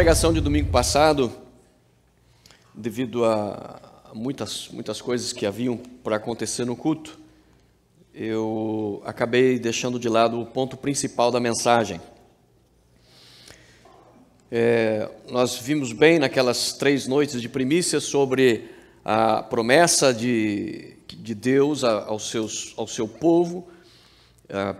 pregação de domingo passado, devido a muitas, muitas coisas que haviam para acontecer no culto, eu acabei deixando de lado o ponto principal da mensagem. É, nós vimos bem naquelas três noites de primícia sobre a promessa de, de Deus ao, seus, ao seu povo,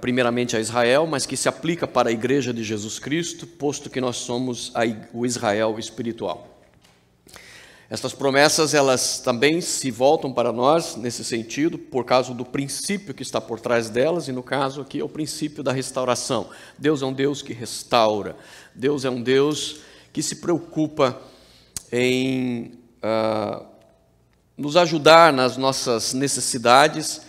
primeiramente a Israel, mas que se aplica para a igreja de Jesus Cristo, posto que nós somos a, o Israel espiritual. Estas promessas, elas também se voltam para nós nesse sentido, por causa do princípio que está por trás delas, e no caso aqui é o princípio da restauração. Deus é um Deus que restaura, Deus é um Deus que se preocupa em uh, nos ajudar nas nossas necessidades,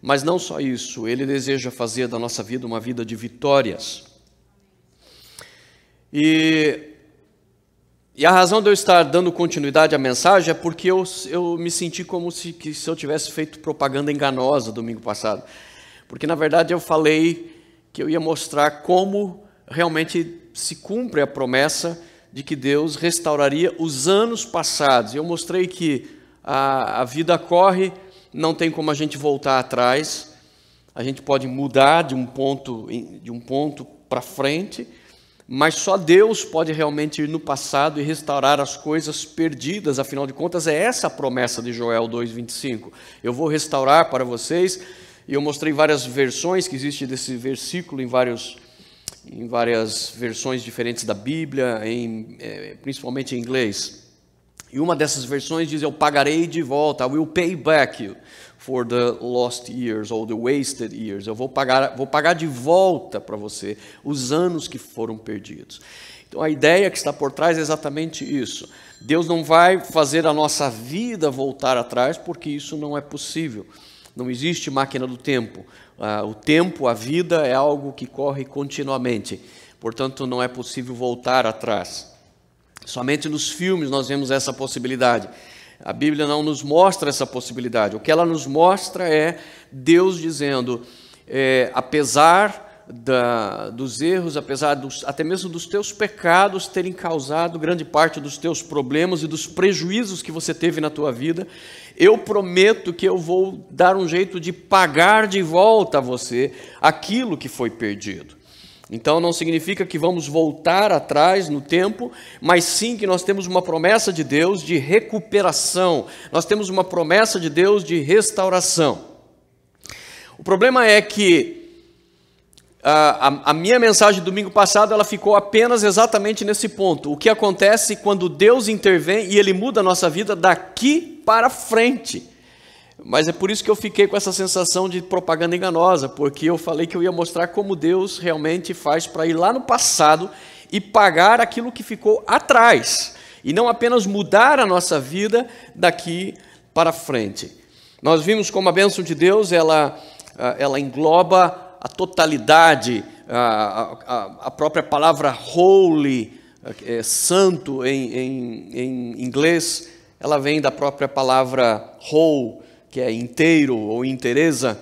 mas não só isso, Ele deseja fazer da nossa vida uma vida de vitórias. E e a razão de eu estar dando continuidade à mensagem é porque eu, eu me senti como se, que, se eu tivesse feito propaganda enganosa domingo passado. Porque, na verdade, eu falei que eu ia mostrar como realmente se cumpre a promessa de que Deus restauraria os anos passados. Eu mostrei que a, a vida corre, não tem como a gente voltar atrás, a gente pode mudar de um ponto, de um ponto para frente, mas só Deus pode realmente ir no passado e restaurar as coisas perdidas, afinal de contas, é essa a promessa de Joel 2,25. Eu vou restaurar para vocês, e eu mostrei várias versões que existe desse versículo em, vários, em várias versões diferentes da Bíblia, em, é, principalmente em inglês. E uma dessas versões diz: Eu pagarei de volta, I will pay back you for the lost years ou the wasted years. Eu vou pagar, vou pagar de volta para você os anos que foram perdidos. Então a ideia que está por trás é exatamente isso. Deus não vai fazer a nossa vida voltar atrás, porque isso não é possível. Não existe máquina do tempo. Ah, o tempo, a vida é algo que corre continuamente. Portanto, não é possível voltar atrás. Somente nos filmes nós vemos essa possibilidade. A Bíblia não nos mostra essa possibilidade. O que ela nos mostra é Deus dizendo: é, apesar da, dos erros, apesar dos, até mesmo dos teus pecados terem causado grande parte dos teus problemas e dos prejuízos que você teve na tua vida, eu prometo que eu vou dar um jeito de pagar de volta a você aquilo que foi perdido. Então não significa que vamos voltar atrás no tempo, mas sim que nós temos uma promessa de Deus de recuperação, nós temos uma promessa de Deus de restauração. O problema é que a, a, a minha mensagem domingo passado ela ficou apenas exatamente nesse ponto. O que acontece quando Deus intervém e Ele muda a nossa vida daqui para frente. Mas é por isso que eu fiquei com essa sensação de propaganda enganosa, porque eu falei que eu ia mostrar como Deus realmente faz para ir lá no passado e pagar aquilo que ficou atrás, e não apenas mudar a nossa vida daqui para frente. Nós vimos como a bênção de Deus ela, ah, ela engloba a totalidade, a, a, a própria palavra holy, é, santo em, em, em inglês, ela vem da própria palavra whole, que é inteiro ou inteireza,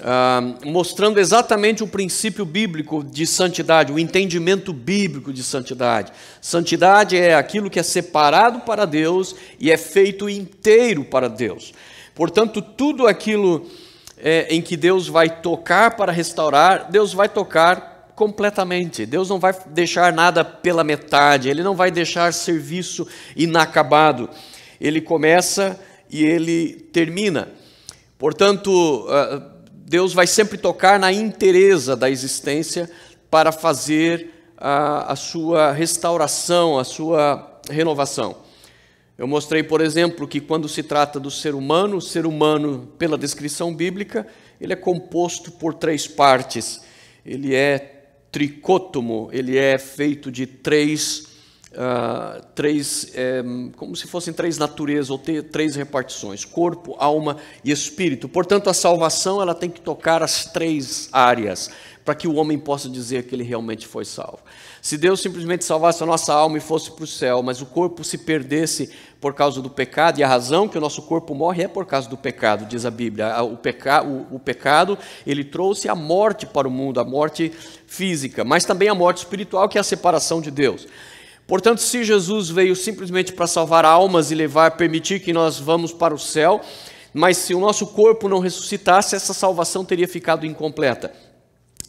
ah, mostrando exatamente o princípio bíblico de santidade, o entendimento bíblico de santidade. Santidade é aquilo que é separado para Deus e é feito inteiro para Deus. Portanto, tudo aquilo é, em que Deus vai tocar para restaurar, Deus vai tocar completamente. Deus não vai deixar nada pela metade, Ele não vai deixar serviço inacabado. Ele começa e ele termina. Portanto, ah, Deus vai sempre tocar na inteireza da existência para fazer a, a sua restauração, a sua renovação. Eu mostrei, por exemplo, que quando se trata do ser humano, o ser humano, pela descrição bíblica, ele é composto por três partes. Ele é tricótomo, ele é feito de três uh, três, é, como se fossem três naturezas ou ter três repartições: corpo, alma e espírito. Portanto, a salvação ela tem que tocar as três áreas para que o homem possa dizer que ele realmente foi salvo. Se Deus simplesmente salvasse a nossa alma e fosse para o céu, mas o corpo se perdesse por causa do pecado, e a razão que o nosso corpo morre é por causa do pecado, diz a Bíblia. O, peca, o, o pecado, ele trouxe a morte para o mundo, a morte física, mas também a morte espiritual, que é a separação de Deus. Portanto, se Jesus veio simplesmente para salvar almas e levar, permitir que nós vamos para o céu, mas se o nosso corpo não ressuscitasse, essa salvação teria ficado incompleta.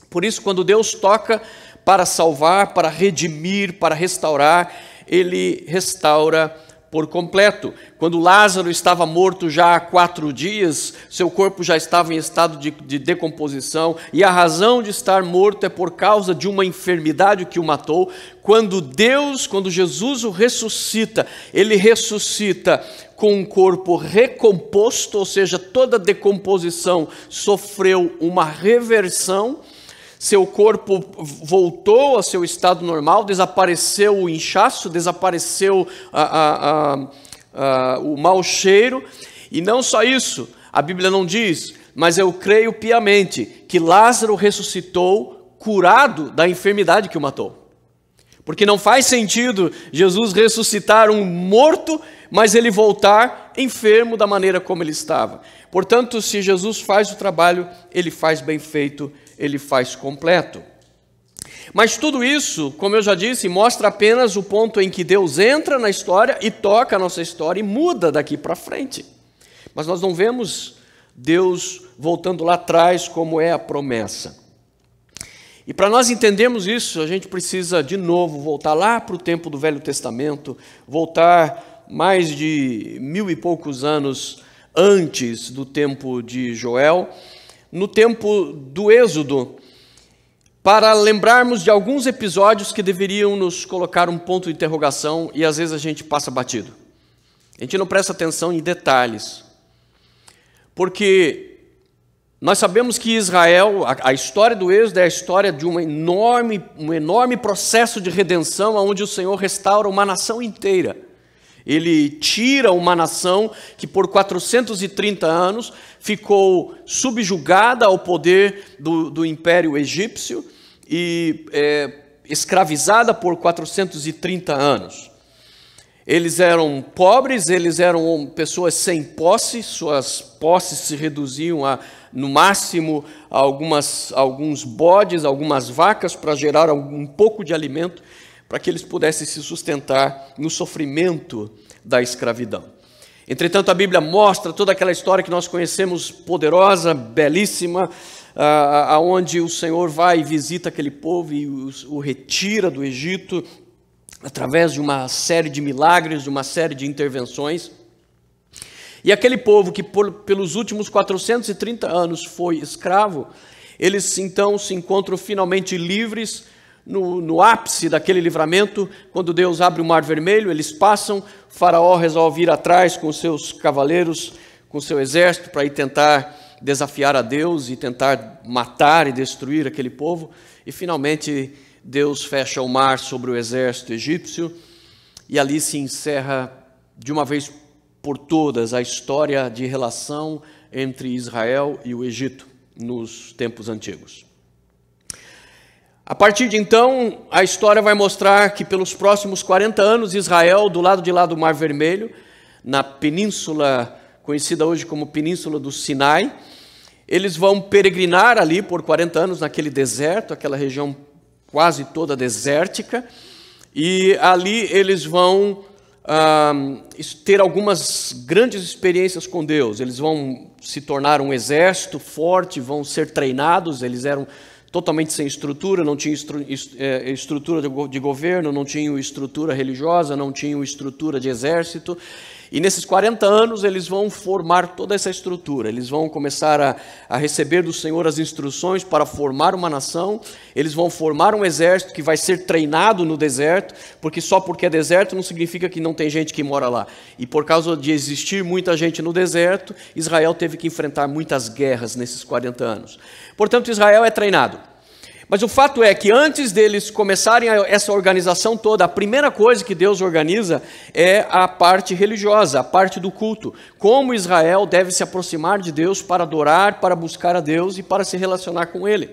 Por isso, quando Deus toca para salvar, para redimir, para restaurar, ele restaura por completo. Quando Lázaro estava morto já há quatro dias, seu corpo já estava em estado de, de, decomposição, e a razão de estar morto é por causa de uma enfermidade que o matou. Quando Deus, quando Jesus o ressuscita, ele ressuscita com um corpo recomposto, ou seja, toda decomposição sofreu uma reversão seu corpo voltou ao seu estado normal, desapareceu o inchaço, desapareceu a, a, a, o mau cheiro, e não só isso, a Bíblia não diz, mas eu creio piamente que Lázaro ressuscitou curado da enfermidade que o matou. Porque não faz sentido Jesus ressuscitar um morto, mas ele voltar enfermo da maneira como ele estava. Portanto, se Jesus faz o trabalho, ele faz bem feito ele faz completo. Mas tudo isso, como eu já disse, mostra apenas o ponto em que Deus entra na história e toca a nossa história e muda daqui para frente. Mas nós não vemos Deus voltando lá atrás, como é a promessa. E para nós entendermos isso, a gente precisa de novo voltar lá para o tempo do Velho Testamento, voltar mais de mil e poucos anos antes do tempo de Joel no tempo do Êxodo, para lembrarmos de alguns episódios que deveriam nos colocar um ponto de interrogação e às vezes a gente passa batido. A gente não presta atenção em detalhes. Porque nós sabemos que Israel, a, a história do Êxodo é a história de uma enorme, um enorme processo de redenção onde o Senhor restaura uma nação inteira. Ele tira uma nação que por 430 anos ficou subjugada ao poder do, do Império Egípcio e é, escravizada por 430 anos. Eles eram pobres, eles eram pessoas sem posse, suas posses se reduziam a, no máximo, a algumas, alguns bodes, algumas vacas para gerar um pouco de alimento para que eles pudessem se sustentar no sofrimento da escravidão. Entretanto, a Bíblia mostra toda aquela história que nós conhecemos, poderosa, belíssima, aonde o Senhor vai e visita aquele povo e o retira do Egito através de uma série de milagres, de uma série de intervenções. E aquele povo que por, pelos últimos 430 anos foi escravo, eles então se encontram finalmente livres no, no, ápice daquele livramento, quando Deus abre o mar vermelho, eles passam, Faraó resolve ir atrás com seus cavaleiros, com seu exército, para ir tentar desafiar a Deus e tentar matar e destruir aquele povo. E finalmente Deus fecha o mar sobre o exército egípcio, e ali se encerra de uma vez por todas a história de relação entre Israel e o Egito nos tempos antigos. A partir de então, a história vai mostrar que pelos próximos 40 anos, Israel, do lado de lá do Mar Vermelho, na península conhecida hoje como Península do Sinai, eles vão peregrinar ali por 40 anos naquele deserto, aquela região quase toda desértica, e ali eles vão ah, ter algumas grandes experiências com Deus. Eles vão se tornar um exército forte, vão ser treinados, eles eram totalmente sem estrutura, não tinha estru, é, estrutura de governo, não tinha estrutura religiosa, não tinha estrutura de exército. E nesses 40 anos eles vão formar toda essa estrutura, eles vão começar a, a, receber do Senhor as instruções para formar uma nação, eles vão formar um exército que vai ser treinado no deserto, porque só porque é deserto não significa que não tem gente que mora lá. E por causa de existir muita gente no deserto, Israel teve que enfrentar muitas guerras nesses 40 anos. Portanto, Israel é treinado. Mas o fato é que antes deles começarem essa organização toda, a primeira coisa que Deus organiza é a parte religiosa, a parte do culto. Como Israel deve se aproximar de Deus para adorar, para buscar a Deus e para se relacionar com Ele.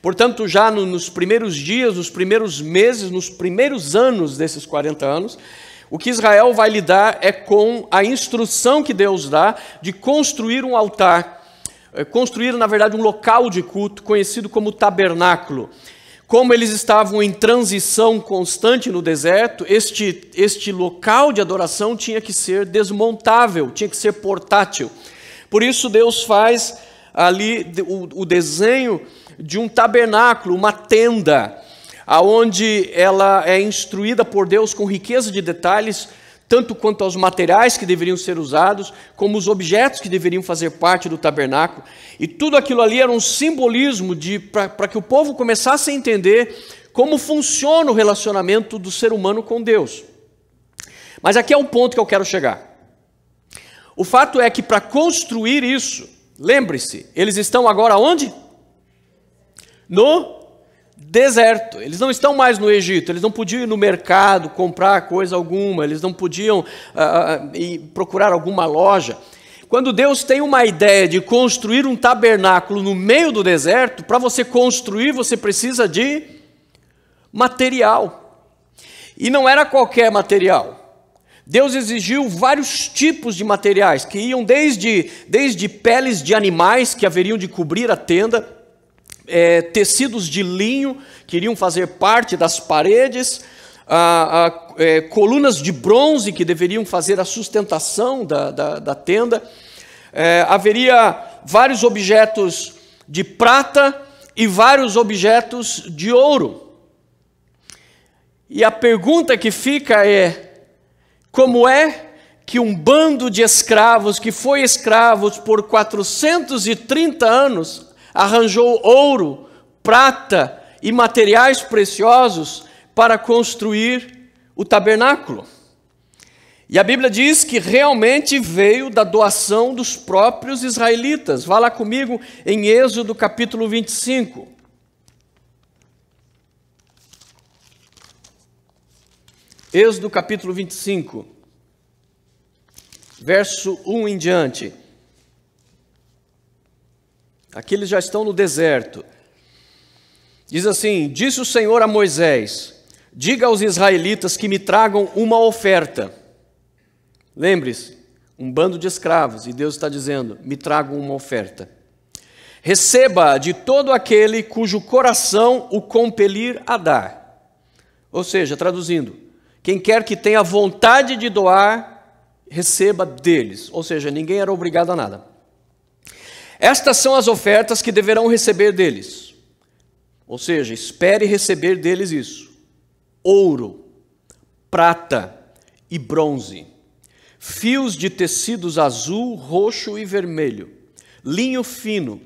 Portanto, já no, nos primeiros dias, nos primeiros meses, nos primeiros anos desses 40 anos, o que Israel vai lidar é com a instrução que Deus dá de construir um altar construíram, na verdade, um local de culto conhecido como tabernáculo. como eles estavam em transição constante no deserto, este, este local de adoração tinha que ser desmontável, tinha que ser portátil. Por isso, Deus faz ali o, o desenho de um tabernáculo, uma tenda, aonde ela é instruída por Deus com riqueza de detalhes tanto quanto aos materiais que deveriam ser usados, como os objetos que deveriam fazer parte do tabernáculo. E tudo aquilo ali era um simbolismo para que o povo começasse a entender como funciona o relacionamento do ser humano com Deus. Mas aqui é um ponto que eu quero chegar. O fato é que para construir isso, lembre-se, eles estão agora onde? No deserto. Eles não estão mais no Egito, eles não podiam ir no mercado comprar coisa alguma, eles não podiam ir procurar alguma loja. Quando Deus tem uma ideia de construir um tabernáculo no meio do deserto, para você construir você precisa de material. E não era qualquer material. Deus exigiu vários tipos de materiais, que iam desde, desde peles de animais que haveriam de cobrir a tenda, é, tecidos de linho que iriam fazer parte das paredes, a, a, é, colunas de bronze que deveriam fazer a sustentação da, da, da tenda, é, haveria vários objetos de prata e vários objetos de ouro. E a pergunta que fica é: como é que um bando de escravos que foi escravos por 430 anos arranjou ouro, prata e materiais preciosos para construir o tabernáculo. E a Bíblia diz que realmente veio da doação dos próprios israelitas. Vá lá comigo em Êxodo capítulo 25. Êxodo capítulo 25, verso 1 em diante. Aqui eles já estão no deserto. Diz assim: Disse o Senhor a Moisés: Diga aos israelitas que me tragam uma oferta. Lembre-se, um bando de escravos, e Deus está dizendo: Me tragam uma oferta. Receba de todo aquele cujo coração o compelir a dar. Ou seja, traduzindo, quem quer que tenha vontade de doar, receba deles. Ou seja, ninguém era obrigado a nada. Estas são as ofertas que deverão receber deles. Ou seja, espere receber deles isso: ouro, prata e bronze, fios de tecidos azul, roxo e vermelho, linho fino,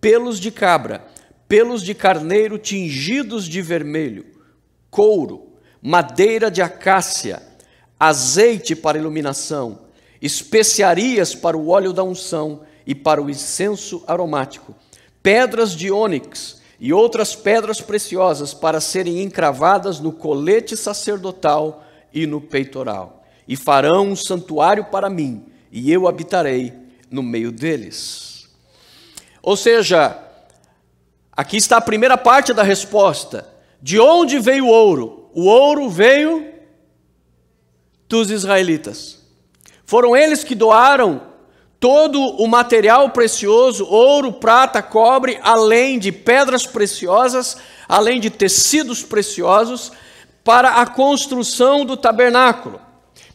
pelos de cabra, pelos de carneiro tingidos de vermelho, couro, madeira de acácia, azeite para iluminação, especiarias para o óleo da unção e para o incenso aromático, pedras de ônix e outras pedras preciosas para serem encravadas no colete sacerdotal e no peitoral. E farão um santuário para mim, e eu habitarei no meio deles. Ou seja, aqui está a primeira parte da resposta. De onde veio o ouro? O ouro veio dos israelitas. Foram eles que doaram todo o material precioso, ouro, prata, cobre, além de pedras preciosas, além de tecidos preciosos, para a construção do tabernáculo.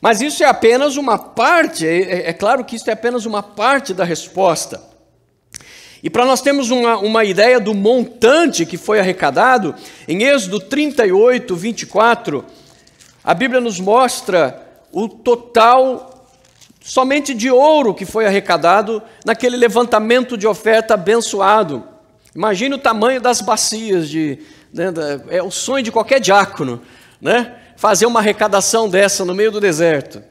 Mas isso é apenas uma parte, é, é, é claro que isso é apenas uma parte da resposta. E para nós termos uma, uma ideia do montante que foi arrecadado, em Êxodo 38, 24, a Bíblia nos mostra o total somente de ouro que foi arrecadado naquele levantamento de oferta abençoado. Imagine o tamanho das bacias de, né, é o sonho de qualquer diácono, né? Fazer uma arrecadação dessa no meio do deserto.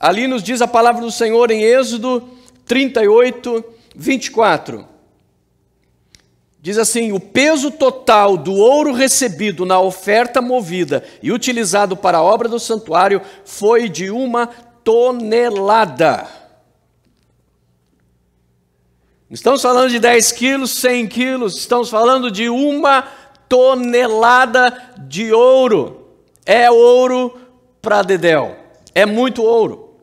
Ali nos diz a palavra do Senhor em Êxodo 38, 24. Diz assim: o peso total do ouro recebido na oferta movida e utilizado para a obra do santuário foi de uma tonelada. Estamos falando de 10 quilos, 100 quilos, estamos falando de uma tonelada de ouro. É ouro para Dedéu, é muito ouro.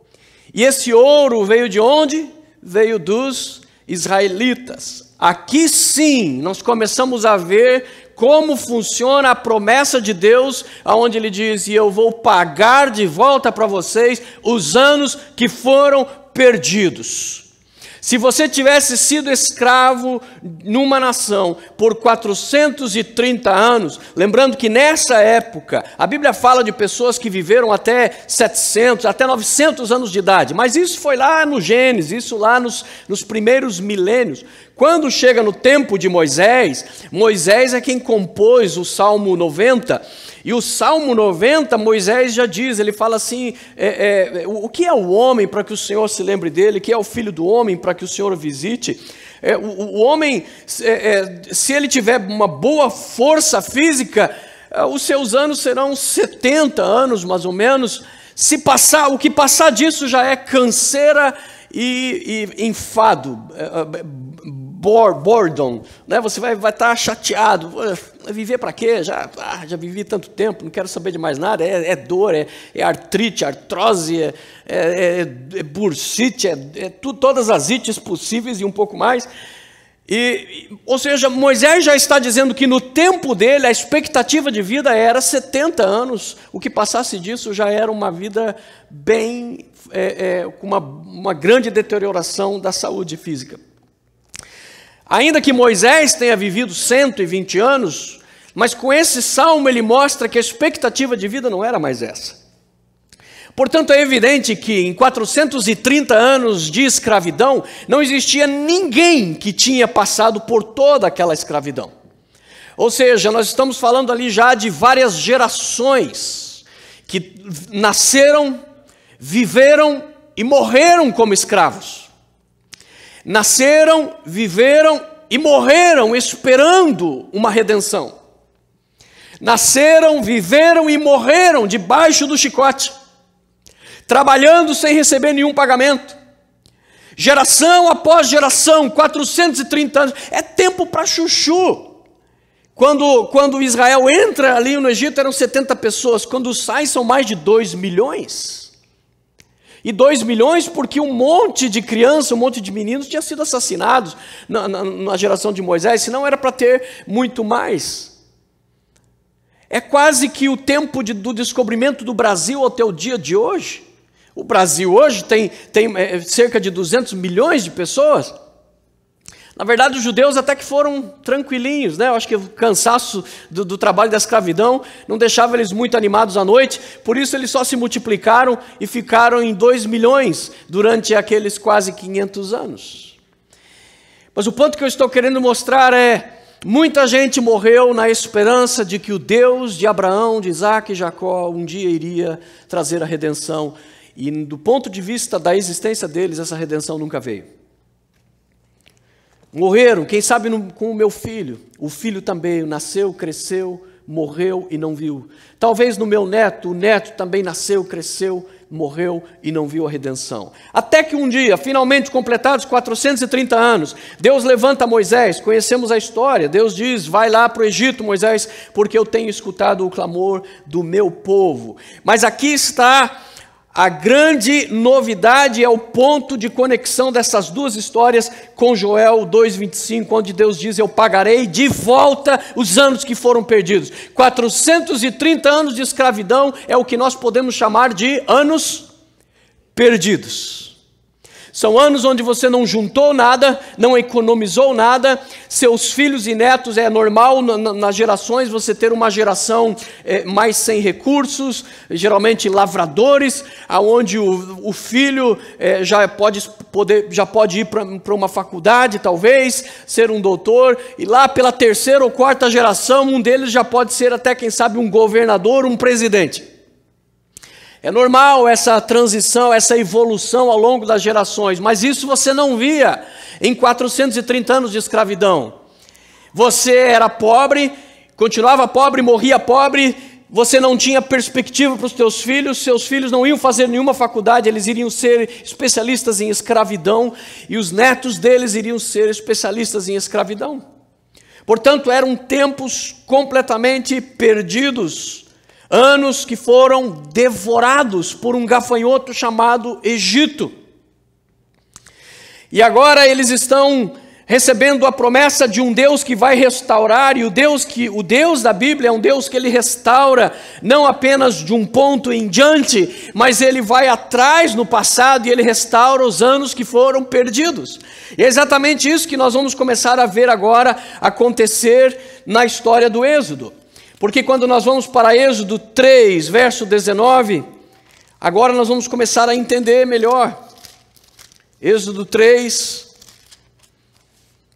E esse ouro veio de onde? Veio dos israelitas. Aqui sim nós começamos a ver como funciona a promessa de Deus, aonde ele diz: "E eu vou pagar de volta para vocês os anos que foram perdidos". Se você tivesse sido escravo numa nação por 430 anos, lembrando que nessa época, a Bíblia fala de pessoas que viveram até 700, até 900 anos de idade, mas isso foi lá no Gênesis, isso lá nos, nos primeiros milênios. Quando chega no tempo de Moisés, Moisés é quem compôs o Salmo 90 e o Salmo 90, Moisés já diz, ele fala assim: é, é, o que é o homem para que o Senhor se lembre dele? O que é o filho do homem para que o Senhor visite? É, o, o, homem, é, é, se ele tiver uma boa força física, é, os seus anos serão 70 anos mais ou menos. Se passar, o que passar disso já é canseira e, e enfado, boredom, né? Você vai vai estar tá chateado. Viver para quê? Já ah, já vivi tanto tempo, não quero saber de mais nada. É, é dor, é, é, artrite, artrose, é, é, é, é bursite, é, é tu, todas as ites possíveis e um pouco mais. E, ou seja, Moisés já está dizendo que no tempo dele a expectativa de vida era 70 anos, o que passasse disso já era uma vida bem, é, é, com uma, uma grande deterioração da saúde física. Ainda que Moisés tenha vivido 120 anos, mas com esse salmo ele mostra que a expectativa de vida não era mais essa. Portanto, é evidente que em 430 anos de escravidão, não existia ninguém que tinha passado por toda aquela escravidão. Ou seja, nós estamos falando ali já de várias gerações que nasceram, viveram e morreram como escravos nasceram, viveram e morreram esperando uma redenção. Nasceram, viveram e morreram debaixo do chicote, trabalhando sem receber nenhum pagamento. Geração após geração, 430 anos, é tempo para chuchu. Quando, quando Israel entra ali no Egito eram 70 pessoas, quando sai são mais de 2 milhões. E 2 milhões porque um monte de crianças, um monte de meninos tinha sido assassinados na, na, na geração de Moisés, senão era para ter muito mais. É quase que o tempo de, do descobrimento do Brasil até o dia de hoje. O Brasil hoje tem, tem é, cerca de 200 milhões de pessoas. Na verdade, os judeus até que foram tranquilinhos, né? Eu acho que o cansaço do, do, trabalho da escravidão não deixava eles muito animados à noite, por isso eles só se multiplicaram e ficaram em 2 milhões durante aqueles quase 500 anos. Mas o ponto que eu estou querendo mostrar é: muita gente morreu na esperança de que o Deus de Abraão, de Isaac e Jacó um dia iria trazer a redenção, e do ponto de vista da existência deles, essa redenção nunca veio. Morreram, quem sabe no, com o meu filho. O filho também nasceu, cresceu, morreu e não viu. Talvez no meu neto, o neto também nasceu, cresceu, morreu e não viu a redenção. Até que um dia, finalmente completados 430 anos, Deus levanta Moisés, conhecemos a história. Deus diz: Vai lá para o Egito, Moisés, porque eu tenho escutado o clamor do meu povo. Mas aqui está a grande novidade é o ponto de conexão dessas duas histórias com Joel 2,25, onde Deus diz: Eu pagarei de volta os anos que foram perdidos. 430 anos de escravidão é o que nós podemos chamar de anos perdidos. São anos onde você não juntou nada, não economizou nada, seus filhos e netos, é normal nas gerações você ter uma geração é, mais sem recursos, geralmente lavradores, aonde o, o filho é, já, pode, poder, já pode ir para uma faculdade, talvez, ser um doutor, e lá pela terceira ou quarta geração, um deles já pode ser até, quem sabe, um governador, um presidente. É normal essa transição, essa evolução ao longo das gerações, mas isso você não via em 430 anos de escravidão. Você era pobre, continuava pobre, morria pobre, você não tinha perspectiva para os teus filhos, seus filhos não iam fazer nenhuma faculdade, eles iriam ser especialistas em escravidão e os netos deles iriam ser especialistas em escravidão. Portanto, eram tempos completamente perdidos anos que foram devorados por um gafanhoto chamado Egito. E agora eles estão recebendo a promessa de um Deus que vai restaurar, e o Deus que o Deus da Bíblia é um Deus que ele restaura não apenas de um ponto em diante, mas ele vai atrás no passado e ele restaura os anos que foram perdidos. E é exatamente isso que nós vamos começar a ver agora acontecer na história do Êxodo. Porque quando nós vamos para Êxodo 3, verso 19, agora nós vamos começar a entender melhor. Êxodo 3,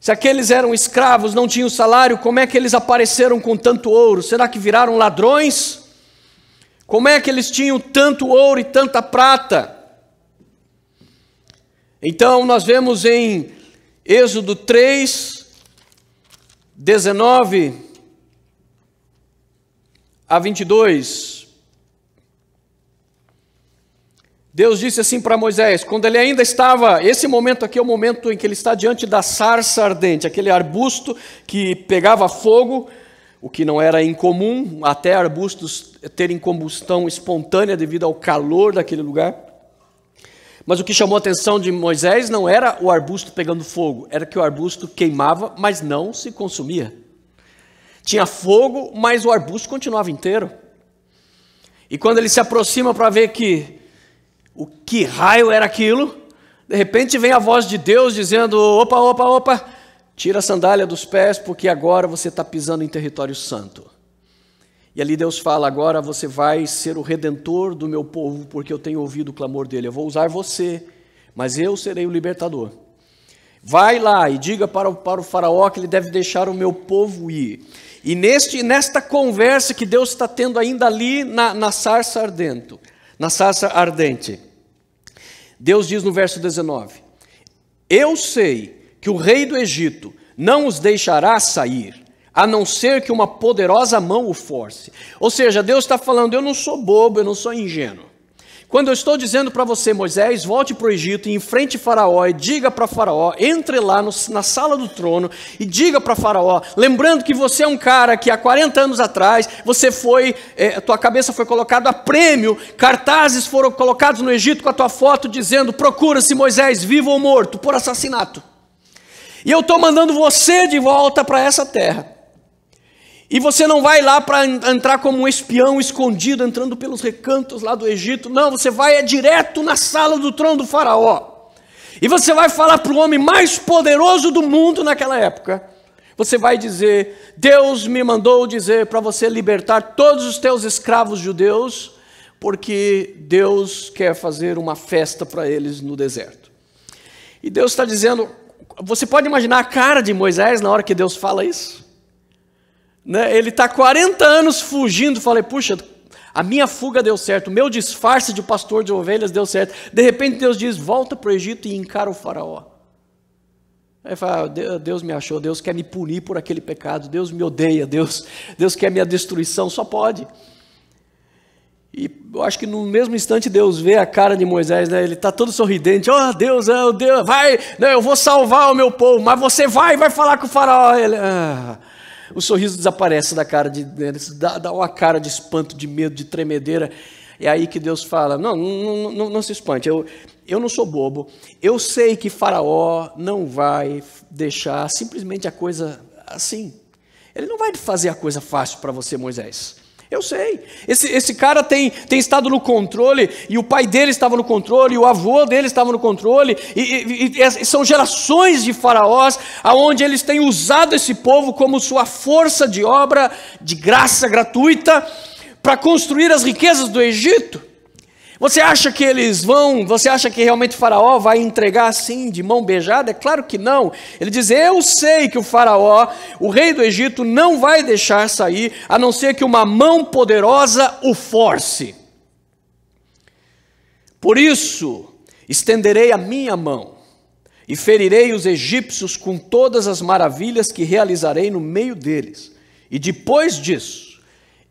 se aqueles eram escravos, não tinham salário, como é que eles apareceram com tanto ouro? Será que viraram ladrões? Como é que eles tinham tanto ouro e tanta prata? Então, nós vemos em Êxodo 3, 19 a 22. Deus disse assim para Moisés, quando ele ainda estava, esse momento aqui é o momento em que ele está diante da sarça ardente, aquele arbusto que pegava fogo, o que não era incomum, até arbustos terem combustão espontânea devido ao calor daquele lugar. Mas o que chamou a atenção de Moisés não era o arbusto pegando fogo, era que o arbusto queimava, mas não se consumia. Tinha fogo, mas o arbusto continuava inteiro. E quando ele se aproxima para ver que o que raio era aquilo? De repente vem a voz de Deus dizendo: opa, opa, opa, tira a sandália dos pés, porque agora você está pisando em território santo. E ali Deus fala: agora você vai ser o redentor do meu povo, porque eu tenho ouvido o clamor dele. Eu vou usar você, mas eu serei o libertador. Vai lá e diga para o, para o faraó que ele deve deixar o meu povo ir. E neste, nesta conversa que Deus está tendo ainda ali na, na sarça ardente, na sarça ardente, Deus diz no verso 19: Eu sei que o rei do Egito não os deixará sair, a não ser que uma poderosa mão o force. Ou seja, Deus está falando: eu não sou bobo, eu não sou ingênuo. Quando eu estou dizendo para você, Moisés, volte para o Egito e enfrente Faraó e diga para Faraó, entre lá no, na sala do trono e diga para Faraó, lembrando que você é um cara que há 40 anos atrás você foi, é, tua cabeça foi colocada a prêmio, cartazes foram colocados no Egito com a tua foto dizendo: procura-se Moisés, vivo ou morto, por assassinato. E eu estou mandando você de volta para essa terra. E você não vai lá para entrar como um espião escondido, entrando pelos recantos lá do Egito. Não, você vai é direto na sala do trono do Faraó. E você vai falar para o homem mais poderoso do mundo naquela época. Você vai dizer: Deus me mandou dizer para você libertar todos os teus escravos judeus, porque Deus quer fazer uma festa para eles no deserto. E Deus está dizendo: você pode imaginar a cara de Moisés na hora que Deus fala isso? Né? Ele está 40 anos fugindo. Falei, puxa, a minha fuga deu certo, o meu disfarce de pastor de ovelhas deu certo. De repente Deus diz: volta para o Egito e encara o Faraó. Aí fala, ah, Deus me achou, Deus quer me punir por aquele pecado, Deus me odeia, Deus, Deus quer minha destruição, só pode. E eu acho que no mesmo instante Deus vê a cara de Moisés, né? ele está todo sorridente, oh Deus, oh Deus, vai, né, eu vou salvar o meu povo, mas você vai, vai falar com o faraó. Ele, ah, o sorriso desaparece da cara de dá, dá uma cara de espanto, de medo, de tremedeira. É aí que Deus fala: não, não, não, não se espante, eu, eu não sou bobo, eu sei que Faraó não vai deixar simplesmente a coisa assim. Ele não vai fazer a coisa fácil para você, Moisés. Eu sei. Esse, esse cara tem, tem estado no controle, e o pai dele estava no controle, e o avô dele estava no controle, e, e, e são gerações de faraós, aonde eles têm usado esse povo como sua força de obra, de graça gratuita, para construir as riquezas do Egito. Você acha que eles vão, você acha que realmente o Faraó vai entregar assim, de mão beijada? É claro que não. Ele diz: Eu sei que o Faraó, o rei do Egito, não vai deixar sair, a não ser que uma mão poderosa o force. Por isso, estenderei a minha mão e ferirei os egípcios com todas as maravilhas que realizarei no meio deles. E depois disso,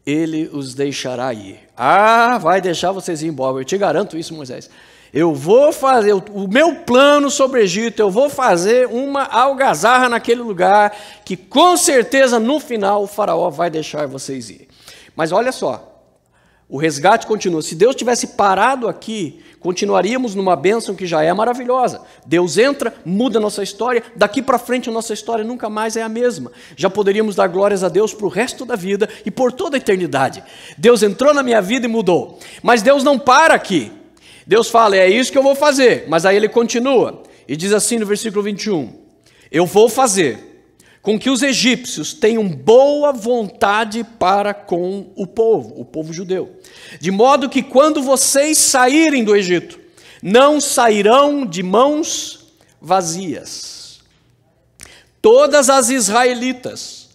ele os deixará ir. Ah, vai deixar vocês ir embora, eu te garanto isso, Moisés. Eu vou fazer o meu plano sobre o Egito, eu vou fazer uma algazarra naquele lugar, que com certeza no final o Faraó vai deixar vocês ir. Mas olha só, O resgate continua. Se Deus tivesse parado aqui, continuaríamos numa bênção que já é maravilhosa. Deus entra, muda nossa história, daqui para frente a nossa história nunca mais é a mesma. Já poderíamos dar glórias a Deus para o resto da vida e por toda a eternidade. Deus entrou na minha vida e mudou. Mas Deus não para aqui. Deus fala, é isso que eu vou fazer. Mas aí ele continua e diz assim no versículo 21: Eu vou fazer com que os egípcios tenham boa vontade para com o povo, o povo judeu. De modo que quando vocês saírem do Egito, não sairão de mãos vazias. Todas as israelitas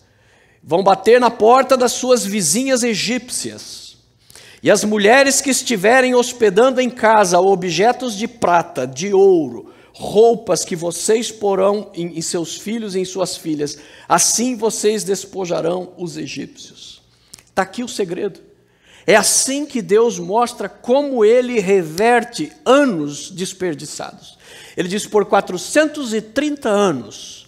vão bater na porta das suas vizinhas egípcias. E as mulheres que estiverem hospedando em casa objetos de prata, de ouro, roupas que vocês porão em, em seus filhos e em suas filhas, assim vocês despojarão os egípcios. Está aqui o segredo. É assim que Deus mostra como ele reverte anos desperdiçados. Ele diz: por 430 anos,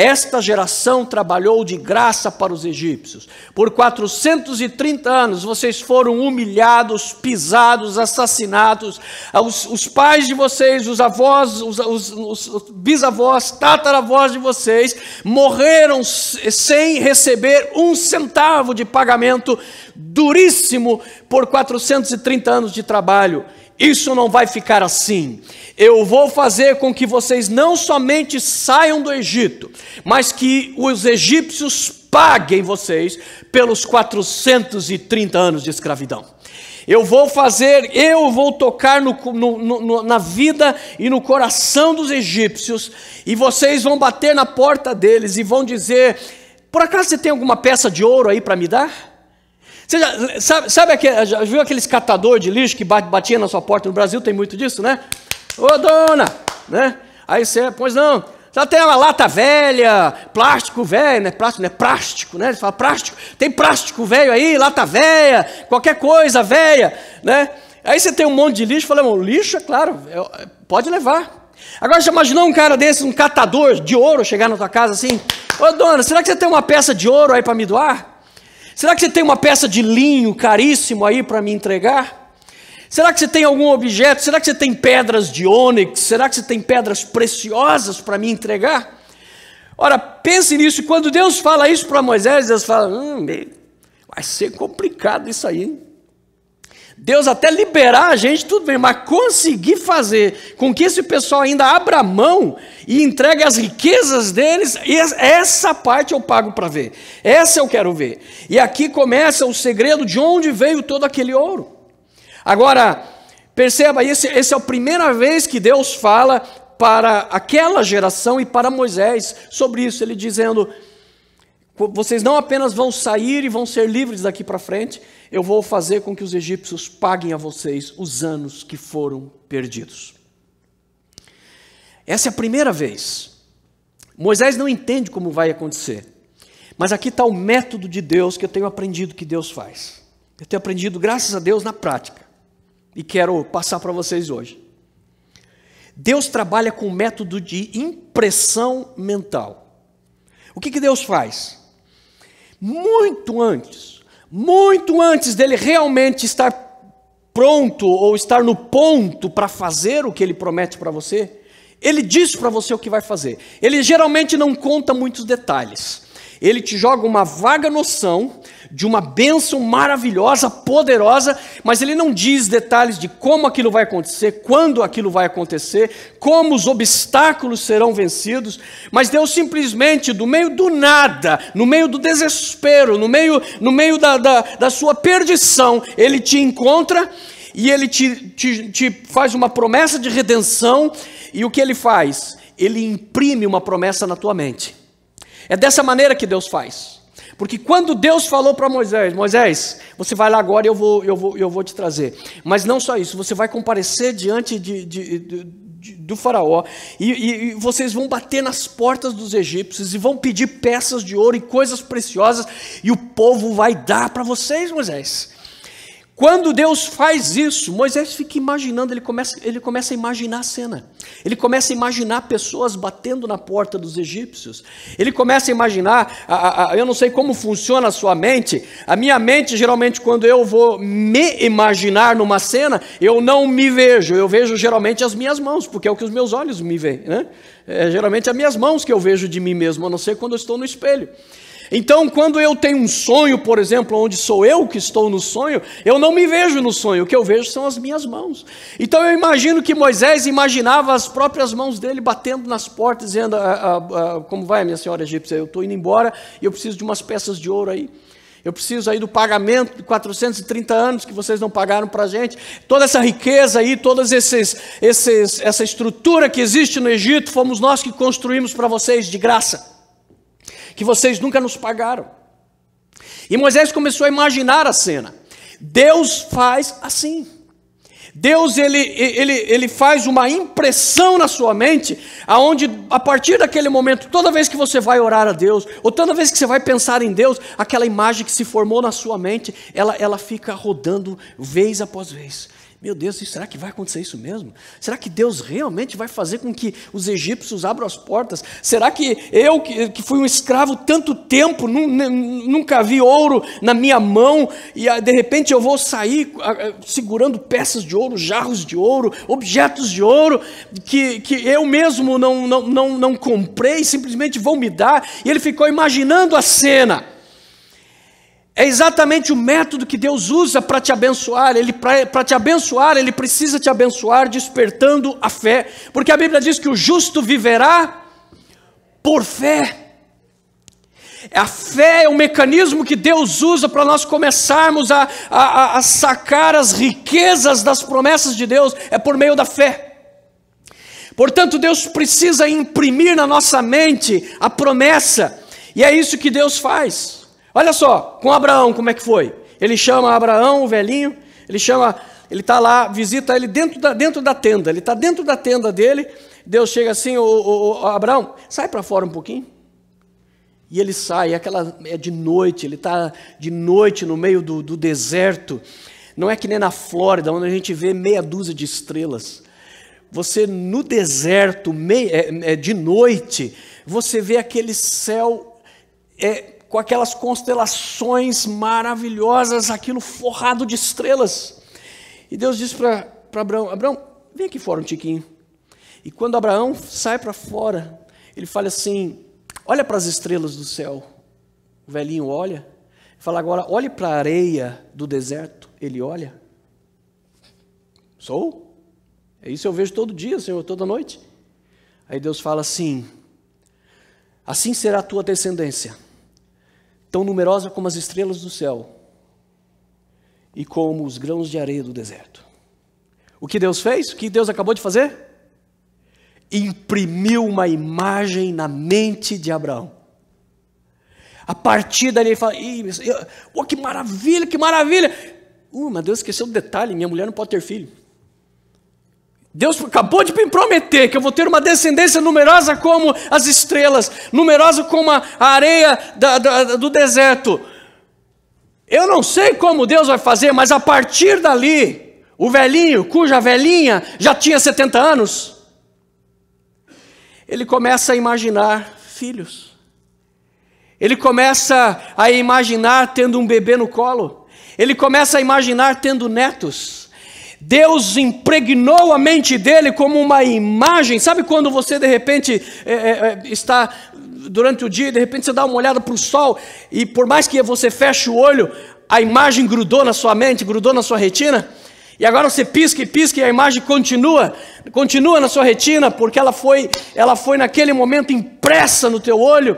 esta geração trabalhou de graça para os egípcios. Por 430 anos vocês foram humilhados, pisados, assassinados. Os, os pais de vocês, os avós, os, os, os bisavós, tataravós de vocês morreram sem receber um centavo de pagamento duríssimo por 430 anos de trabalho. Isso não vai ficar assim. Eu vou fazer com que vocês não somente saiam do Egito, mas que os egípcios paguem vocês pelos 430 anos de escravidão. Eu vou fazer, eu vou tocar no, no, no, na vida e no coração dos egípcios, e vocês vão bater na porta deles e vão dizer: Por acaso você tem alguma peça de ouro aí para me dar? Você já, sabe, sabe aquele, já viu aqueles catador de lixo que batia na sua porta? No Brasil tem muito disso, né? Ô dona, né? Aí você, pois não, já tem uma lata velha, plástico velho, né? Plástico, né? Plástico, né? Ele fala plástico. Tem plástico velho aí, lata velha, qualquer coisa velha, né? Aí você tem um monte de lixo, fala, lixo, é claro, é, pode levar. Agora, já imaginou um cara desse, um catador de ouro, chegar na tua casa assim? Ô dona, será que você tem uma peça de ouro aí para me doar? Será que você tem uma peça de linho caríssimo aí para me entregar? Será que você tem algum objeto? Será que você tem pedras de ônix? Será que você tem pedras preciosas para me entregar? Ora, pense nisso, quando Deus fala isso para Moisés, Deus fala: hum, vai ser complicado isso aí. Hein? Deus até liberar a gente, tudo bem, mas conseguir fazer com que esse pessoal ainda abra mão e entregue as riquezas deles, essa parte eu pago para ver. Essa eu quero ver. E aqui começa o segredo de onde veio todo aquele ouro. Agora, perceba, esse, esse é a primeira vez que Deus fala para aquela geração e para Moisés sobre isso, ele dizendo: vocês não apenas vão sair e vão ser livres daqui para frente, eu vou fazer com que os egípcios paguem a vocês os anos que foram perdidos. Essa é a primeira vez. Moisés não entende como vai acontecer, mas aqui está o método de Deus que eu tenho aprendido que Deus faz. Eu tenho aprendido, graças a Deus, na prática, e quero passar para vocês hoje. Deus trabalha com o método de impressão mental. O que, que Deus faz? Muito antes muito antes dele realmente estar pronto ou estar no ponto para fazer o que ele promete para você, ele diz para você o que vai fazer. Ele geralmente não conta muitos detalhes. Ele te joga uma vaga noção de uma bênção maravilhosa, poderosa, mas ele não diz detalhes de como aquilo vai acontecer, quando aquilo vai acontecer, como os obstáculos serão vencidos, mas Deus simplesmente, do meio do nada, no meio do desespero, no meio, no meio da, da, da sua perdição, ele te encontra e ele te, te, te faz uma promessa de redenção, e o que ele faz? Ele imprime uma promessa na tua mente. É dessa maneira que Deus faz. Porque quando Deus falou para Moisés, Moisés, você vai lá agora e eu vou, eu, vou, eu vou te trazer. Mas não só isso, você vai comparecer diante de, de, de, do faraó e, e, e, vocês vão bater nas portas dos egípcios e vão pedir peças de ouro e coisas preciosas e o povo vai dar para vocês, Moisés. Quando Deus faz isso, Moisés fica imaginando, ele começa, ele começa a imaginar a cena. Ele começa a imaginar pessoas batendo na porta dos egípcios. Ele começa a imaginar, a, a, eu não sei como funciona a sua mente. A minha mente, geralmente, quando eu vou me imaginar numa cena, eu não me vejo. Eu vejo geralmente as minhas mãos, porque é o que os meus olhos me veem. Né? É geralmente as minhas mãos que eu vejo de mim mesmo, a não ser quando eu estou no espelho. Então, quando eu tenho um sonho, por exemplo, onde sou eu que estou no sonho, eu não me vejo no sonho, o que eu vejo são as minhas mãos. Então, eu imagino que Moisés imaginava as próprias mãos dele batendo nas portas, dizendo: ah, ah, ah, Como vai, minha senhora egípcia? Eu estou indo embora e eu preciso de umas peças de ouro aí. Eu preciso aí do pagamento de 430 anos que vocês não pagaram para a gente. Toda essa riqueza aí, toda essa estrutura que existe no Egito, fomos nós que construímos para vocês de graça que vocês nunca nos pagaram. E Moisés começou a imaginar a cena. Deus faz assim. Deus ele, ele, ele faz uma impressão na sua mente, aonde a partir daquele momento, toda vez que você vai orar a Deus, ou toda vez que você vai pensar em Deus, aquela imagem que se formou na sua mente, ela, ela fica rodando vez após vez. Meu Deus, será que vai acontecer isso mesmo? Será que Deus realmente vai fazer com que os egípcios abram as portas? Será que eu, que, fui um escravo tanto tempo, nunca vi ouro na minha mão, e ah, de repente eu vou sair ah, ah, segurando peças de ouro, jarros de ouro, objetos de ouro, que, que eu mesmo não, não, não, não comprei, simplesmente vão me dar? E ele ficou imaginando a cena. É exatamente o método que Deus usa para te abençoar. Ele para te abençoar, ele precisa te abençoar despertando a fé, porque a Bíblia diz que o justo viverá por fé. A fé é o mecanismo que Deus usa para nós começarmos a, a, a sacar as riquezas das promessas de Deus, é por meio da fé. Portanto, Deus precisa imprimir na nossa mente a promessa, e é isso que Deus faz. Olha só, com Abraão, como é que foi? Ele chama Abraão, o velhinho, ele chama, ele está lá, visita ele dentro da, dentro da tenda, ele está dentro da tenda dele, Deus chega assim, ô Abraão, sai para fora um pouquinho. E ele sai, é aquela, é de noite, ele está de noite no meio do, do deserto. Não é que nem na Flórida, onde a gente vê meia dúzia de estrelas. Você no deserto, meia, é, é, de noite, você vê aquele céu é, com aquelas constelações maravilhosas, aquilo forrado de estrelas. E Deus disse para Abraão: Abraão, vem aqui fora um tiquinho. E quando Abraão sai para fora, ele fala assim: Olha para as estrelas do céu. O velhinho olha, fala agora: Olhe para a areia do deserto. Ele olha. Sou? É isso eu vejo todo dia, Senhor, toda noite. Aí Deus fala assim: Assim será a tua descendência tão numerosa como as estrelas do céu e como os grãos de areia do deserto. O que Deus fez? O que Deus acabou de fazer? Imprimiu uma imagem na mente de Abraão. A partir dali ele fala: oh, que maravilha, que maravilha. Uh, mas Deus esqueceu do detalhe: minha mulher não pode ter filho. Deus acabou de me prometer que eu vou ter uma descendência numerosa como as estrelas, numerosa como a areia da, da, do deserto. Eu não sei como Deus vai fazer, mas a partir dali, o velhinho, cuja velhinha já tinha 70 anos, ele começa a imaginar filhos. Ele começa a imaginar tendo um bebê no colo. Ele começa a imaginar tendo netos. Deus impregnou a mente dele como uma imagem. Sabe quando você de repente é, é, é está durante o dia e de repente você dá uma olhada para o sol e por mais que você feche o olho, a imagem grudou na sua mente, grudou na sua retina? E agora você pisca e pisca e a imagem continua, continua na sua retina porque ela foi, ela foi naquele momento impressa no teu olho.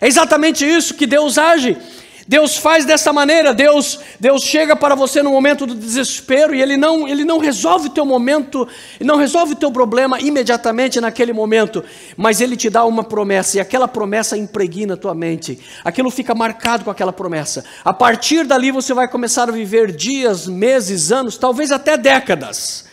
É exatamente isso que Deus age. Deus faz dessa maneira, Deus, Deus chega para você no momento do desespero e ele não, ele não resolve o teu momento, não resolve o teu problema imediatamente naquele momento, mas ele te dá uma promessa e aquela promessa impregna a tua mente. Aquilo fica marcado com aquela promessa. A partir dali você vai começar a viver dias, meses, anos, talvez até décadas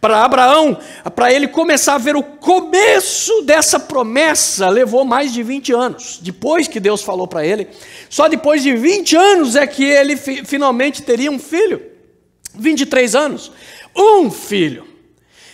para Abraão, para ele começar a ver o começo dessa promessa, levou mais de 20 anos. Depois que Deus falou para ele, só depois de 20 anos é que ele fi, finalmente teria um filho. 23 anos, um filho.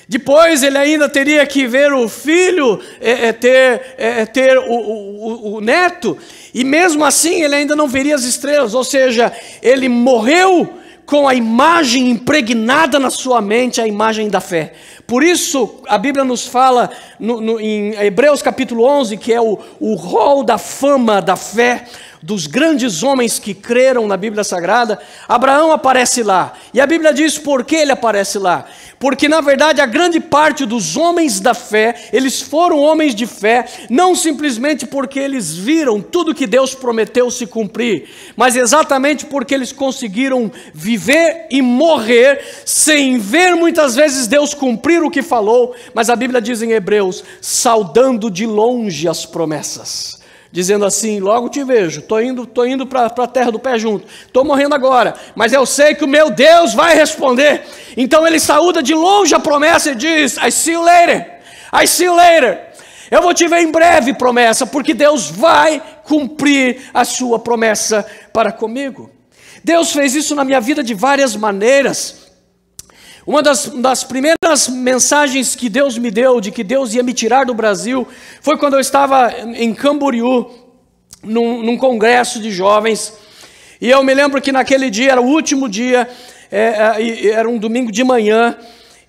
Depois ele ainda teria que ver o filho é, é, ter, é, é, ter o, o, o, neto, e mesmo assim ele ainda não veria as estrelas, ou seja, ele morreu com a imagem impregnada na sua mente, a imagem da fé. Por isso a Bíblia nos fala no, no, em Hebreus capítulo 11, que é o, o rol da fama da fé, dos grandes homens que creram na Bíblia Sagrada, Abraão aparece lá. E a Bíblia diz por que ele aparece lá. Porque na verdade a grande parte dos homens da fé, eles foram homens de fé, não simplesmente porque eles viram tudo que Deus prometeu se cumprir, mas exatamente porque eles conseguiram viver e morrer sem ver muitas vezes Deus cumprir o que falou, mas a Bíblia diz em Hebreus, saudando de longe as promessas dizendo assim: Logo te vejo, estou indo, tô indo para a terra do pé junto, estou morrendo agora, mas eu sei que o meu Deus vai responder. Então ele saúda de longe a promessa e diz: I see you later, I see you later. Eu vou te ver em breve, promessa, porque Deus vai cumprir a sua promessa para comigo. Deus fez isso na minha vida de várias maneiras. Uma das, das, primeiras mensagens que Deus me deu de que Deus ia me tirar do Brasil foi quando eu estava em Camboriú, num, num congresso de jovens. E eu me lembro que naquele dia, era o último dia, é, é, era um domingo de manhã,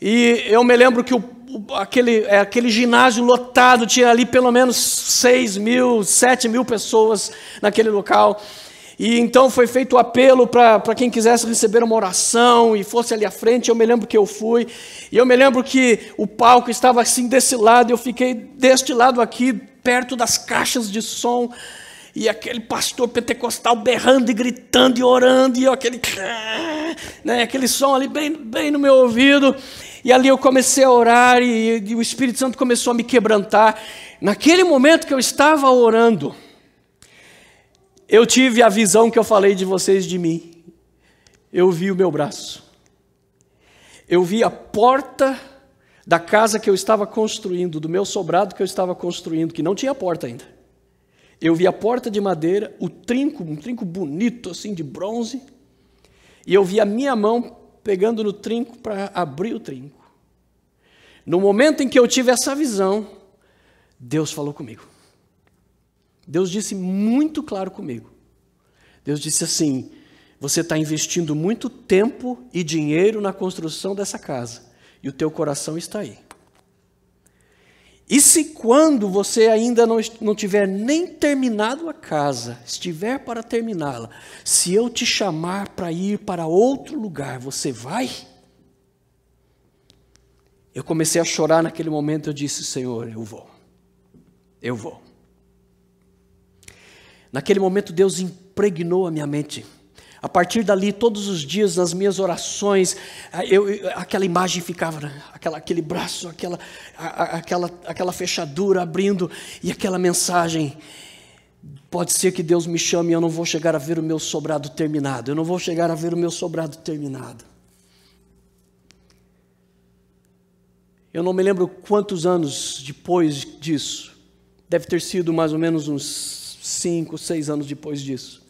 e eu me lembro que o, aquele, é, aquele ginásio lotado, tinha ali pelo menos 6 mil, 7 mil pessoas naquele local. E então foi feito o apelo para quem quisesse receber uma oração e fosse ali à frente. Eu me lembro que eu fui. E eu me lembro que o palco estava assim desse lado, eu fiquei deste lado aqui, perto das caixas de som. E aquele pastor pentecostal berrando e gritando e orando, e eu, aquele, né, aquele som ali bem, bem no meu ouvido. E ali eu comecei a orar e, e o Espírito Santo começou a me quebrantar. Naquele momento que eu estava orando, eu tive a visão que eu falei de vocês de mim. Eu vi o meu braço. Eu vi a porta da casa que eu estava construindo, do meu sobrado que eu estava construindo, que não tinha porta ainda. Eu vi a porta de madeira, o trinco, um trinco bonito assim de bronze, e eu vi a minha mão pegando no trinco para abrir o trinco. No momento em que eu tive essa visão, Deus falou comigo. Deus disse muito claro comigo. Deus disse assim: você está investindo muito tempo e dinheiro na construção dessa casa, e o teu coração está aí. E se quando você ainda não, não tiver nem terminado a casa, estiver para terminá-la, se eu te chamar para ir para outro lugar, você vai? Eu comecei a chorar naquele momento, eu disse, Senhor, eu vou. Eu vou. Naquele momento, Deus impregnou a minha mente. A partir dali, todos os dias, nas minhas orações, eu, eu, aquela imagem ficava, né? aquela, aquele braço, aquela, a, aquela, aquela fechadura abrindo, e aquela mensagem. Pode ser que Deus me chame e eu não vou chegar a ver o meu sobrado terminado. Eu não vou chegar a ver o meu sobrado terminado. Eu não me lembro quantos anos depois disso. Deve ter sido mais ou menos uns cinco, seis anos depois disso.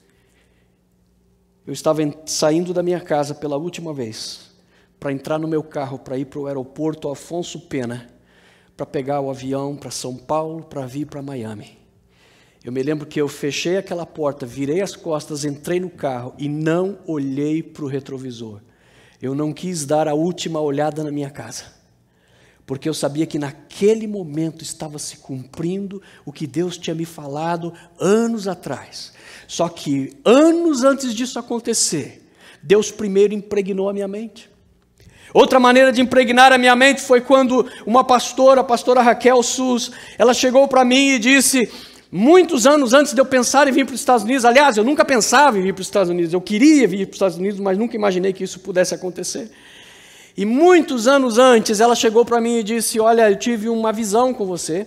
Eu estava saindo da minha casa pela última vez para entrar no meu carro para ir para o aeroporto Afonso Pena para pegar o avião para São Paulo para vir para Miami. Eu me lembro que eu fechei aquela porta, virei as costas, entrei no carro e não olhei para o retrovisor. Eu não quis dar a última olhada na minha casa porque eu sabia que naquele momento estava se cumprindo o que Deus tinha me falado anos atrás. Só que anos antes disso acontecer, Deus primeiro impregnou a minha mente. Outra maneira de impregnar a minha mente foi quando uma pastora, a pastora Raquel Sus, ela chegou para mim e disse: Muitos anos antes de eu pensar em vir para os Estados Unidos, aliás, eu nunca pensava em vir para os Estados Unidos, eu queria vir para os Estados Unidos, mas nunca imaginei que isso pudesse acontecer. E muitos anos antes, ela chegou para mim e disse: Olha, eu tive uma visão com você.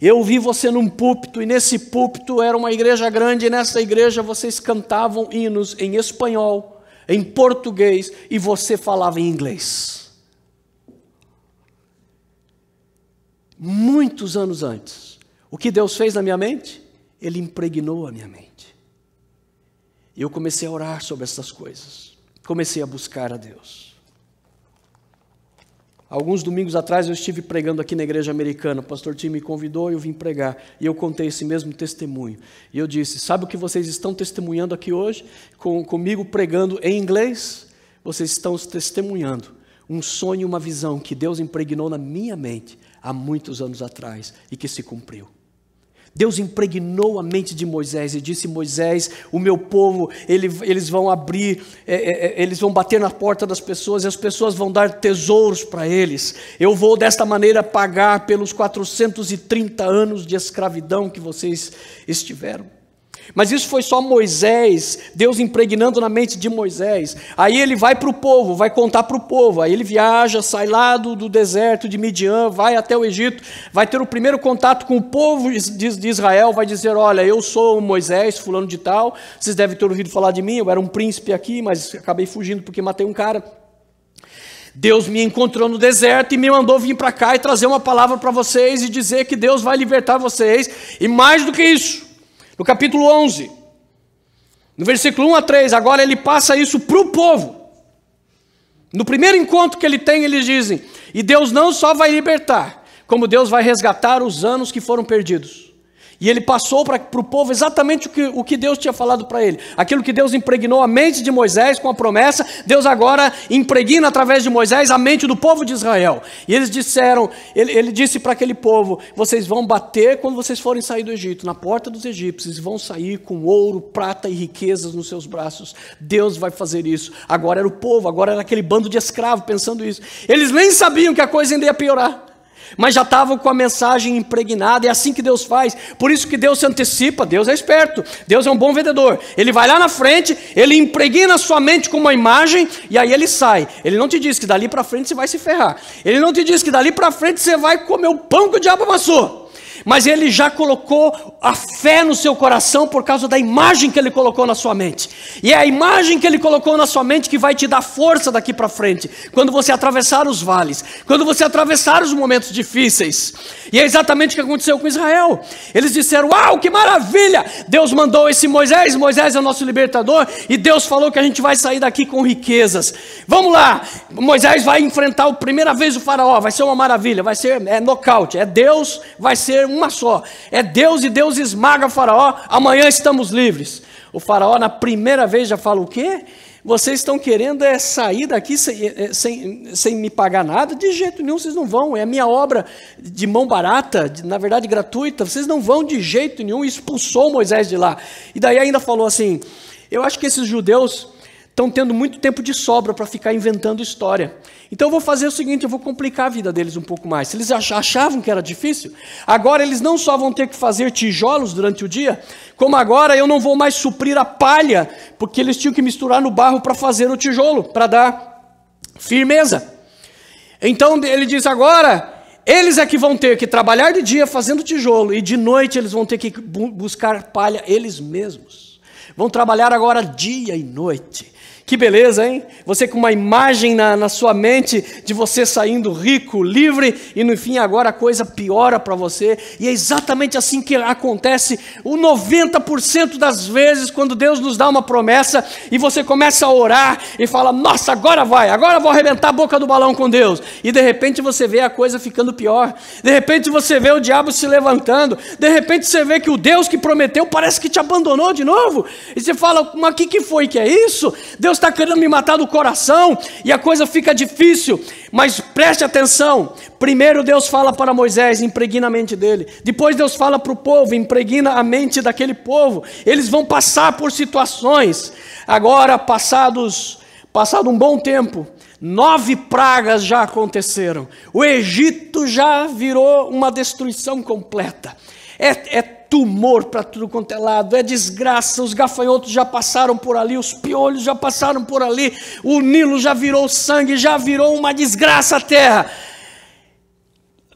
Eu vi você num púlpito, e nesse púlpito era uma igreja grande, e nessa igreja vocês cantavam hinos em espanhol, em português, e você falava em inglês. Muitos anos antes. O que Deus fez na minha mente? Ele impregnou a minha mente. E eu comecei a orar sobre essas coisas. comecei a buscar a Deus. Alguns domingos atrás eu estive pregando aqui na igreja americana. O pastor Tim me convidou e eu vim pregar. E eu contei esse mesmo testemunho. E eu disse: Sabe o que vocês estão testemunhando aqui hoje? Com, comigo pregando em inglês? Vocês estão testemunhando um sonho, uma visão que Deus impregnou na minha mente há muitos anos atrás e que se cumpriu. Deus impregnou a mente de Moisés e disse: Moisés, o meu povo, ele, eles vão abrir, é, é, é, eles vão bater na porta das pessoas e as pessoas vão dar tesouros para eles. Eu vou desta maneira pagar pelos 430 anos de escravidão que vocês estiveram. Mas isso foi só Moisés, Deus impregnando na mente de Moisés. Aí ele vai para o povo, vai contar para o povo. Aí ele viaja, sai lá do, do, deserto de Midian, vai até o Egito, vai ter o primeiro contato com o povo de, de Israel, vai dizer: Olha, eu sou Moisés, fulano de tal. Vocês devem ter ouvido falar de mim, eu era um príncipe aqui, mas acabei fugindo porque matei um cara. Deus me encontrou no deserto e me mandou vir para cá e trazer uma palavra para vocês e dizer que Deus vai libertar vocês. E mais do que isso, no capítulo 11, no versículo 1 a 3, agora ele passa isso para o povo. No primeiro encontro que ele tem, eles dizem: E Deus não só vai libertar, como Deus vai resgatar os anos que foram perdidos. E ele passou para o povo exatamente o que, o que Deus tinha falado para ele. Aquilo que Deus impregnou a mente de Moisés com a promessa, Deus agora impregna através de Moisés a mente do povo de Israel. E eles disseram, ele, ele disse para aquele povo: vocês vão bater quando vocês forem sair do Egito, na porta dos egípcios, e vão sair com ouro, prata e riquezas nos seus braços. Deus vai fazer isso. Agora era o povo, agora era aquele bando de escravos pensando isso. Eles nem sabiam que a coisa ainda ia piorar mas já estavam com a mensagem impregnada, é assim que Deus faz. Por isso que Deus se antecipa, Deus é esperto, Deus é um bom vendedor. Ele vai lá na frente, ele impregna a sua mente com uma imagem e aí ele sai. Ele não te diz que dali para frente você vai se ferrar. Ele não te diz que dali para frente você vai comer o pão que o diabo amassou mas ele já colocou a fé no seu coração por causa da imagem que ele colocou na sua mente. E é a imagem que ele colocou na sua mente que vai te dar força daqui para frente, quando você atravessar os vales, quando você atravessar os momentos difíceis. E é exatamente o que aconteceu com Israel. Eles disseram: Uau, que maravilha! Deus mandou esse Moisés, Moisés é o nosso libertador, e Deus falou que a gente vai sair daqui com riquezas. Vamos lá, Moisés vai enfrentar a primeira vez o Faraó, vai ser uma maravilha, vai ser é nocaute, é Deus, vai ser uma só. É Deus e Deus esmaga o Faraó, amanhã estamos livres. O Faraó, na primeira vez, já fala o quê? Vocês estão querendo é sair daqui sem, é, sem, sem me pagar nada? De jeito nenhum, vocês não vão. É a minha obra de mão barata, de, na verdade gratuita. Vocês não vão de jeito nenhum. Expulsou Moisés de lá. E daí ainda falou assim: Eu acho que esses judeus estão tendo muito tempo de sobra para ficar inventando história. Então eu vou fazer o seguinte, eu vou complicar a vida deles um pouco mais. Se eles achavam que era difícil, agora eles não só vão ter que fazer tijolos durante o dia, como agora eu não vou mais suprir a palha, porque eles tinham que misturar no barro para fazer o tijolo, para dar firmeza. Então ele diz agora, eles é que vão ter que trabalhar de dia fazendo tijolo e de noite eles vão ter que buscar palha eles mesmos. Vão trabalhar agora dia e noite. Que beleza, hein? Você com uma imagem na, na sua mente de você saindo rico, livre, e no fim agora a coisa piora para você. E é exatamente assim que acontece o 90% das vezes quando Deus nos dá uma promessa e você começa a orar e fala: Nossa, agora vai, agora vou arrebentar a boca do balão com Deus. E de repente você vê a coisa ficando pior. De repente você vê o diabo se levantando. De repente você vê que o Deus que prometeu parece que te abandonou de novo. E você fala: Mas o que, que foi que é isso? Deus Deus está querendo me matar do coração e a coisa fica difícil. Mas preste atenção: primeiro Deus fala para Moisés, impregna a mente dele. Depois Deus fala para o povo, impregna a mente daquele povo. Eles vão passar por situações. Agora, passados, passado um bom tempo, nove pragas já aconteceram. O Egito já virou uma destruição completa. É, é tumor para tudo quanto é lado, é desgraça, os gafanhotos já passaram por ali, os piolhos já passaram por ali, o Nilo já virou sangue, já virou uma desgraça a terra.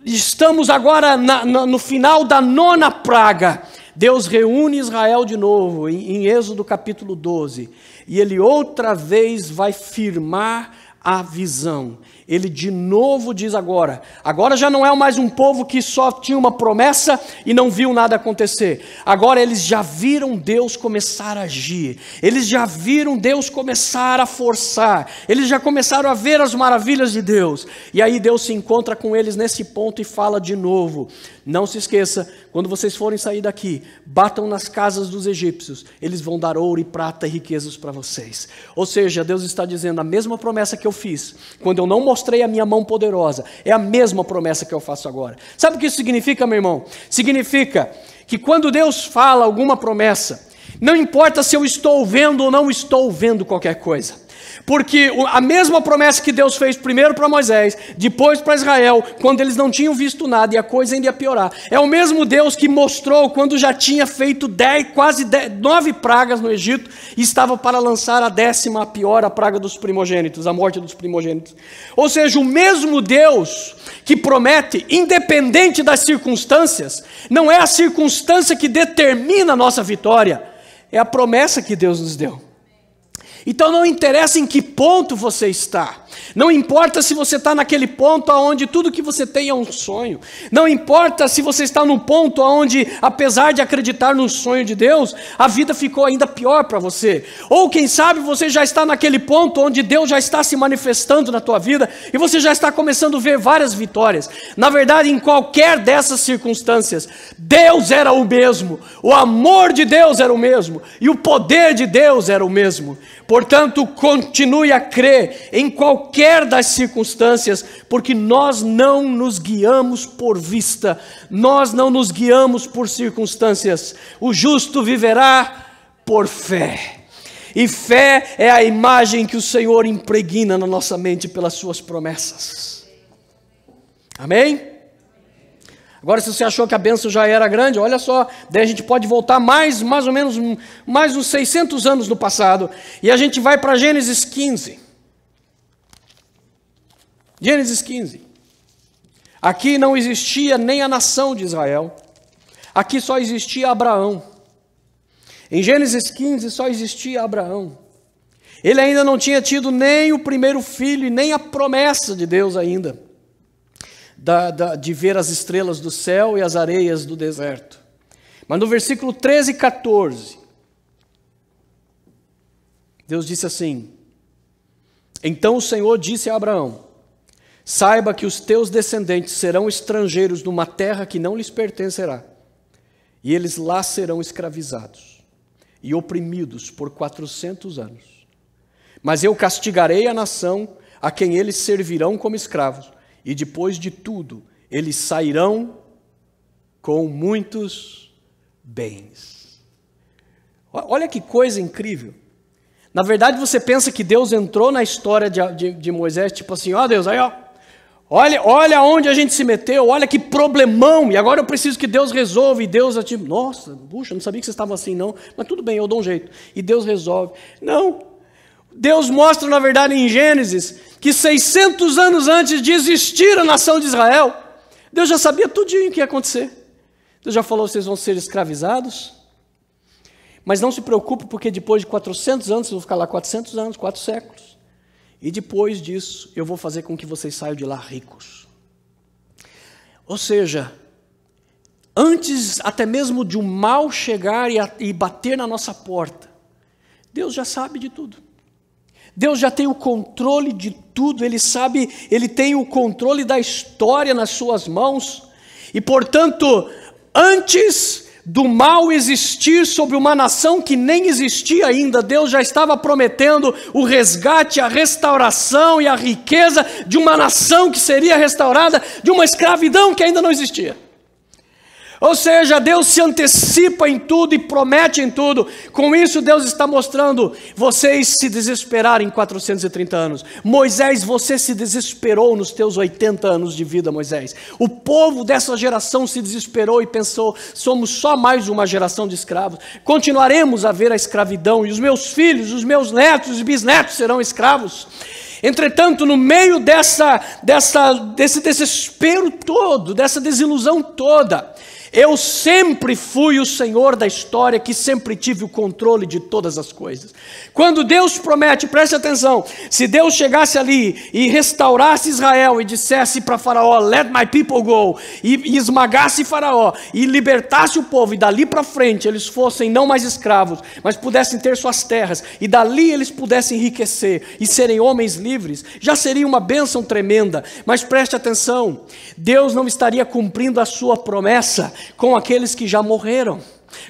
Estamos agora na, na, no final da nona praga. Deus reúne Israel de novo, em, em Êxodo capítulo 12, e ele outra vez vai firmar a visão. Ele de novo diz agora: agora já não é mais um povo que só tinha uma promessa e não viu nada acontecer. Agora eles já viram Deus começar a agir, eles já viram Deus começar a forçar, eles já começaram a ver as maravilhas de Deus. E aí Deus se encontra com eles nesse ponto e fala de novo: não se esqueça, quando vocês forem sair daqui, batam nas casas dos egípcios, eles vão dar ouro e prata e riquezas para vocês. Ou seja, Deus está dizendo a mesma promessa que eu fiz, quando eu não mostrei a minha mão poderosa, é a mesma promessa que eu faço agora. Sabe o que isso significa, meu irmão? Significa que quando Deus fala alguma promessa, não importa se eu estou vendo ou não estou vendo qualquer coisa. Porque a mesma promessa que Deus fez primeiro para Moisés, depois para Israel, quando eles não tinham visto nada e a coisa ainda ia piorar, é o mesmo Deus que mostrou quando já tinha feito dez, quase dez, nove pragas no Egito e estava para lançar a décima, a pior, a praga dos primogênitos, a morte dos primogênitos. Ou seja, o mesmo Deus que promete, independente das circunstâncias, não é a circunstância que determina a nossa vitória, é a promessa que Deus nos deu. Então não interessa em que ponto você está. Não importa se você está naquele ponto onde tudo que você tem é um sonho. Não importa se você está no ponto onde, apesar de acreditar no sonho de Deus, a vida ficou ainda pior para você. Ou quem sabe você já está naquele ponto onde Deus já está se manifestando na tua vida e você já está começando a ver várias vitórias. Na verdade, em qualquer dessas circunstâncias, Deus era o mesmo, o amor de Deus era o mesmo e o poder de Deus era o mesmo. Portanto, continue a crer em qualquer das circunstâncias, porque nós não nos guiamos por vista, nós não nos guiamos por circunstâncias. O justo viverá por fé. E fé é a imagem que o Senhor impregna na nossa mente pelas suas promessas. Amém? Agora, se você achou que a benção já era grande, olha só, daí a gente pode voltar mais, mais ou menos, mais uns 600 anos no passado, e a gente vai para Gênesis 15. Gênesis 15. Aqui não existia nem a nação de Israel, aqui só existia Abraão. Em Gênesis 15 só existia Abraão. Ele ainda não tinha tido nem o primeiro filho e nem a promessa de Deus ainda da, da, de ver as estrelas do céu e as areias do deserto. Mas no versículo 13 e 14, Deus disse assim: Então o Senhor disse a Abraão: Saiba que os teus descendentes serão estrangeiros numa terra que não lhes pertencerá, e eles lá serão escravizados e oprimidos por quatrocentos anos. Mas eu castigarei a nação a quem eles servirão como escravos, e depois de tudo, eles sairão com muitos bens. Olha que coisa incrível. Na verdade, você pensa que Deus entrou na história de, de, de Moisés, tipo assim: ó oh, Deus, aí ó, olha, olha onde a gente se meteu, olha que problemão, e agora eu preciso que Deus resolva. E Deus tipo, nossa, puxa, não sabia que você estava assim, não, mas tudo bem, eu dou um jeito. E Deus resolve. Não, Deus mostra, na verdade, em Gênesis, que 600 anos antes de existir a nação de Israel, Deus já sabia tudinho o que ia acontecer. Deus já falou: vocês vão ser escravizados. Mas não se preocupe, porque depois de 400 anos, vocês vão ficar lá 400 anos, quatro séculos. E depois disso, eu vou fazer com que vocês saiam de lá ricos. Ou seja, antes até mesmo de um mal chegar e, a, e bater na nossa porta, Deus já sabe de tudo. Deus já tem o controle de tudo, Ele sabe, Ele tem o controle da história nas Suas mãos, e portanto, antes do mal existir sobre uma nação que nem existia ainda, Deus já estava prometendo o resgate, a restauração e a riqueza de uma nação que seria restaurada de uma escravidão que ainda não existia. Ou seja, Deus se antecipa em tudo e promete em tudo. Com isso, Deus está mostrando: vocês se desesperaram em 430 anos. Moisés, você se desesperou nos teus 80 anos de vida, Moisés. O povo dessa geração se desesperou e pensou: somos só mais uma geração de escravos. Continuaremos a ver a escravidão, e os meus filhos, os meus netos e bisnetos serão escravos. Entretanto, no meio dessa, dessa, desse desespero todo, dessa desilusão toda, Eu sempre fui o Senhor da história que sempre tive o controle de todas as coisas. Quando Deus promete, preste atenção, se Deus chegasse ali e restaurasse Israel e dissesse para Faraó, let my people go, e, e esmagasse Faraó e libertasse o povo, e dali para frente eles fossem não mais escravos, mas pudessem ter suas terras, e dali eles pudessem enriquecer e serem homens livres, já seria uma bênção tremenda. Mas preste atenção, Deus não estaria cumprindo a sua promessa com aqueles que já morreram,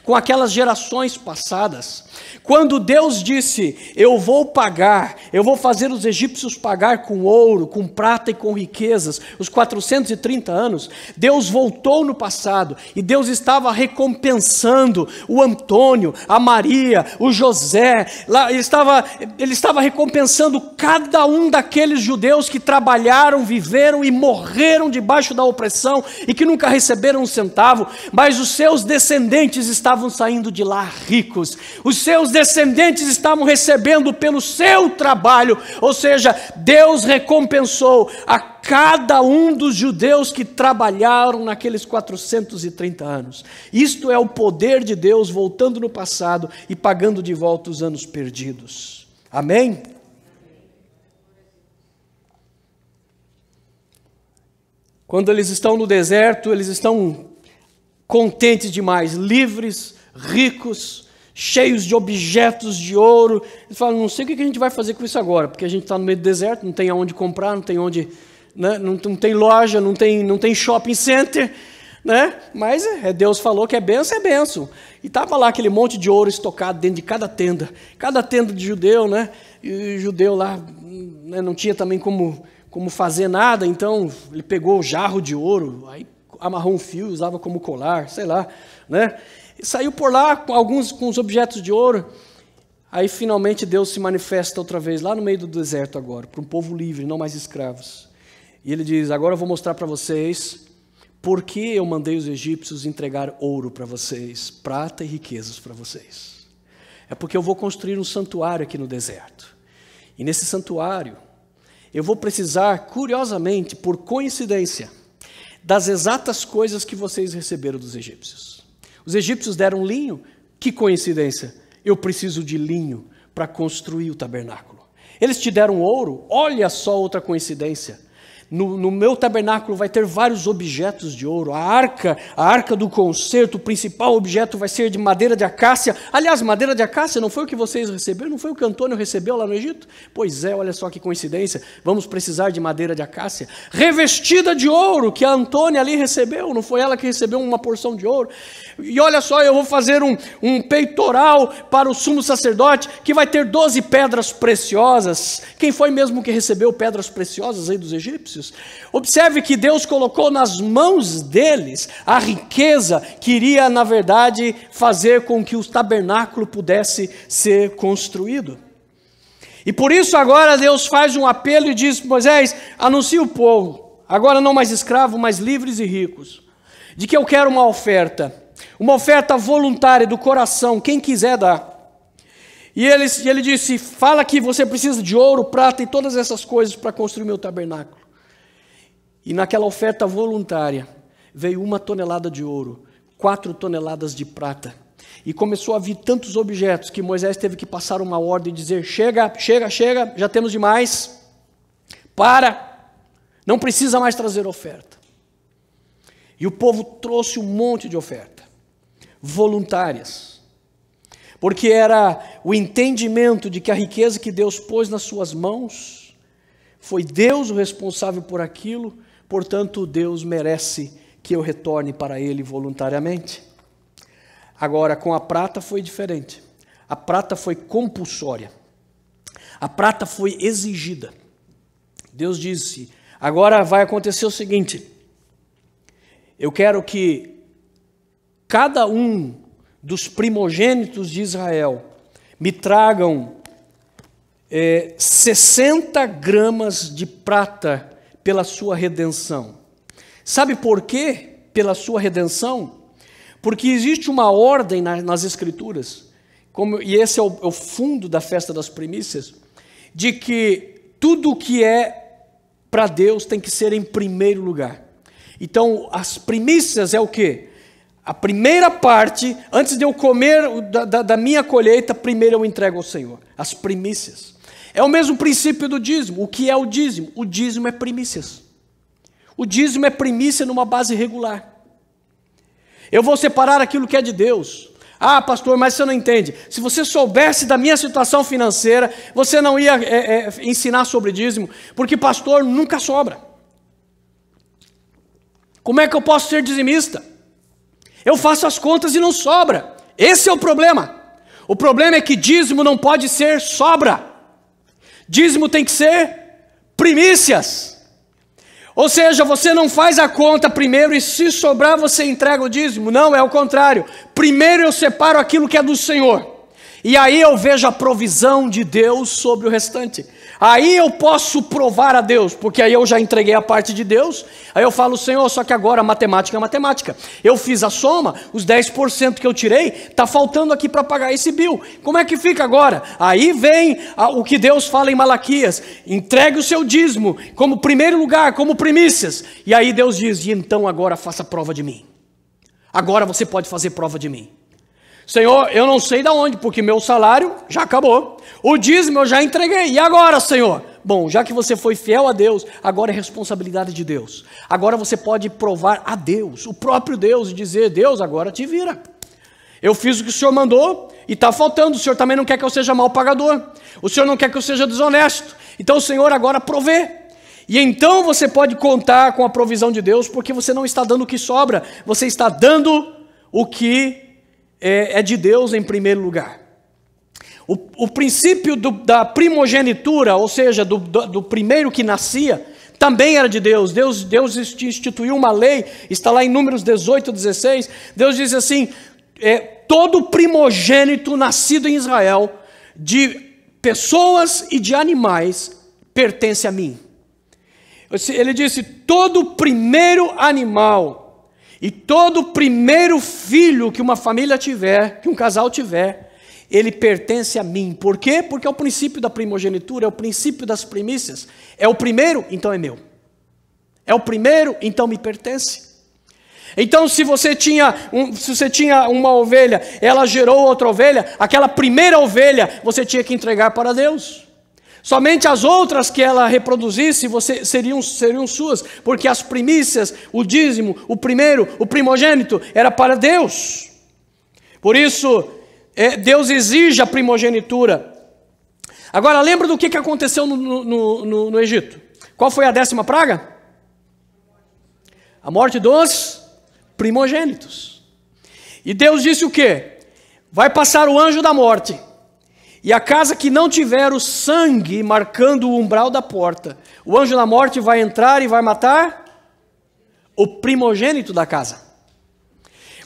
com aquelas gerações passadas. Quando Deus disse: Eu vou pagar, eu vou fazer os egípcios pagar com ouro, com prata e com riquezas, os 430 anos, Deus voltou no passado e Deus estava recompensando o Antônio, a Maria, o José, ele, estava, ele estava recompensando cada um daqueles judeus que trabalharam, viveram e morreram debaixo da opressão e que nunca receberam um centavo, mas os seus descendentes estavam saindo de lá ricos, os seus descendentes estavam recebendo pelo seu trabalho, ou seja, Deus recompensou a cada um dos judeus que trabalharam naqueles 430 anos. Isto é o poder de Deus voltando no passado e pagando de volta os anos perdidos. Amém? Quando eles estão no deserto, eles estão contentes demais, livres, ricos, cheios de objetos de ouro. Eles falam, não sei o que a gente vai fazer com isso agora, porque a gente está no meio do deserto, não tem aonde comprar, não tem onde, né? não, não, tem loja, não tem, não tem shopping center, né? Mas é, Deus falou que é benção, é benção. E estava lá aquele monte de ouro estocado dentro de cada tenda, cada tenda de judeu, né? E o judeu lá né, não tinha também como, como fazer nada, então ele pegou o jarro de ouro, aí amarrou um fio, usava como colar, sei lá, né? E saiu por lá com alguns com os objetos de ouro. Aí finalmente Deus se manifesta outra vez lá no meio do deserto agora, para um povo livre, não mais escravos. E ele diz: "Agora eu vou mostrar para vocês por que eu mandei os egípcios entregar ouro para vocês, prata e riquezas para vocês. É porque eu vou construir um santuário aqui no deserto. E nesse santuário, eu vou precisar, curiosamente, por coincidência, das exatas coisas que vocês receberam dos egípcios. Os egípcios deram linho, que coincidência, eu preciso de linho para construir o tabernáculo. Eles te deram ouro, olha só outra coincidência. No, no, meu tabernáculo vai ter vários objetos de ouro. A arca, a arca do concerto, o principal objeto vai ser de madeira de acácia. Aliás, madeira de acácia não foi o que vocês receberam, não foi o que Antônio recebeu lá no Egito? Pois é, olha só que coincidência. Vamos precisar de madeira de acácia. Revestida de ouro, que a Antônia ali recebeu, não foi ela que recebeu uma porção de ouro. E olha só, eu vou fazer um, um peitoral para o sumo sacerdote, que vai ter 12 pedras preciosas. Quem foi mesmo que recebeu pedras preciosas aí dos egípcios? Observe que Deus colocou nas mãos deles a riqueza que iria, na verdade, fazer com que o tabernáculo pudesse ser construído. E por isso agora Deus faz um apelo e diz: Moisés, anuncia o povo, agora não mais escravos, mas livres e ricos, de que eu quero uma oferta, uma oferta voluntária do coração, quem quiser dar. E ele, ele disse: Fala que você precisa de ouro, prata e todas essas coisas para construir meu tabernáculo. E naquela oferta voluntária veio uma tonelada de ouro, quatro toneladas de prata. E começou a vir tantos objetos que Moisés teve que passar uma ordem e dizer: chega, chega, chega, já temos demais. Para, não precisa mais trazer oferta. E o povo trouxe um monte de oferta, voluntárias, porque era o entendimento de que a riqueza que Deus pôs nas suas mãos, foi Deus o responsável por aquilo, portanto, Deus merece que eu retorne para Ele voluntariamente. Agora, com a prata foi diferente. A prata foi compulsória. A prata foi exigida. Deus disse: agora vai acontecer o seguinte: eu quero que cada um dos primogênitos de Israel me tragam é, 60 gramas de prata pela sua redenção. Sabe por quê? Pela sua redenção? Porque existe uma ordem nas Escrituras, como, e esse é o, é o fundo da festa das primícias, de que tudo que é para Deus tem que ser em primeiro lugar. Então, as primícias é o que? A primeira parte, antes de eu comer da, da, da minha colheita, primeiro eu entrego ao Senhor, as primícias. É o mesmo princípio do dízimo. O que é o dízimo? O dízimo é primícias. O dízimo é primícia numa base regular. Eu vou separar aquilo que é de Deus. Ah, pastor, mas você não entende. Se você soubesse da minha situação financeira, você não ia é, é, ensinar sobre dízimo, porque pastor nunca sobra. Como é que eu posso ser dizimista? Eu faço as contas e não sobra. Esse é o problema. O problema é que dízimo não pode ser sobra. Dízimo tem que ser primícias. Ou seja, você não faz a conta primeiro e se sobrar você entrega o dízimo. Não, é o contrário. Primeiro eu separo aquilo que é do Senhor. E aí eu vejo a provisão de Deus sobre o restante. Aí eu posso provar a Deus, porque aí eu já entreguei a parte de Deus. Aí eu falo, Senhor, só que agora matemática é matemática. Eu fiz a soma, os 10% que eu tirei, está faltando aqui para pagar esse bill. Como é que fica agora? Aí vem a, o que Deus fala em Malaquias: entregue o seu dízimo como primeiro lugar, como primícias. E aí Deus diz: e então agora faça prova de mim. Agora você pode fazer prova de mim. Senhor, eu não sei de onde, porque meu salário já acabou. O dízimo eu já entreguei. E agora, Senhor? Bom, já que você foi fiel a Deus, agora é responsabilidade de Deus. Agora você pode provar a Deus, o próprio Deus, e dizer: Deus, agora te vira. Eu fiz o que o Senhor mandou e está faltando. O Senhor também não quer que eu seja mal pagador. O Senhor não quer que eu seja desonesto. Então o Senhor agora provê. E então você pode contar com a provisão de Deus, porque você não está dando o que sobra, você está dando o que é, é de Deus em primeiro lugar. O, o princípio do, da primogenitura, ou seja, do, do, do, primeiro que nascia, também era de Deus. Deus. Deus instituiu uma lei, está lá em Números 18, 16. Deus diz assim: é, todo primogênito nascido em Israel, de pessoas e de animais, pertence a mim. Ele disse: todo primeiro animal e todo primeiro filho que uma família tiver, que um casal tiver, ele pertence a mim. Por quê? Porque é o princípio da primogenitura, é o princípio das primícias. É o primeiro, então é meu. É o primeiro, então me pertence. Então, se você tinha, um, se você tinha uma ovelha, ela gerou outra ovelha, aquela primeira ovelha você tinha que entregar para Deus. Somente as outras que ela reproduzisse você, seriam, seriam suas, porque as primícias, o dízimo, o primeiro, o primogênito, era para Deus. Por isso, é, Deus exige a primogenitura. Agora, lembra do que, que aconteceu no, no, no, no Egito? Qual foi a décima praga? A morte dos primogênitos. E Deus disse o quê? Vai passar o anjo da morte e a casa que não tiver o sangue marcando o umbral da porta, o anjo da morte vai entrar e vai matar o primogênito da casa.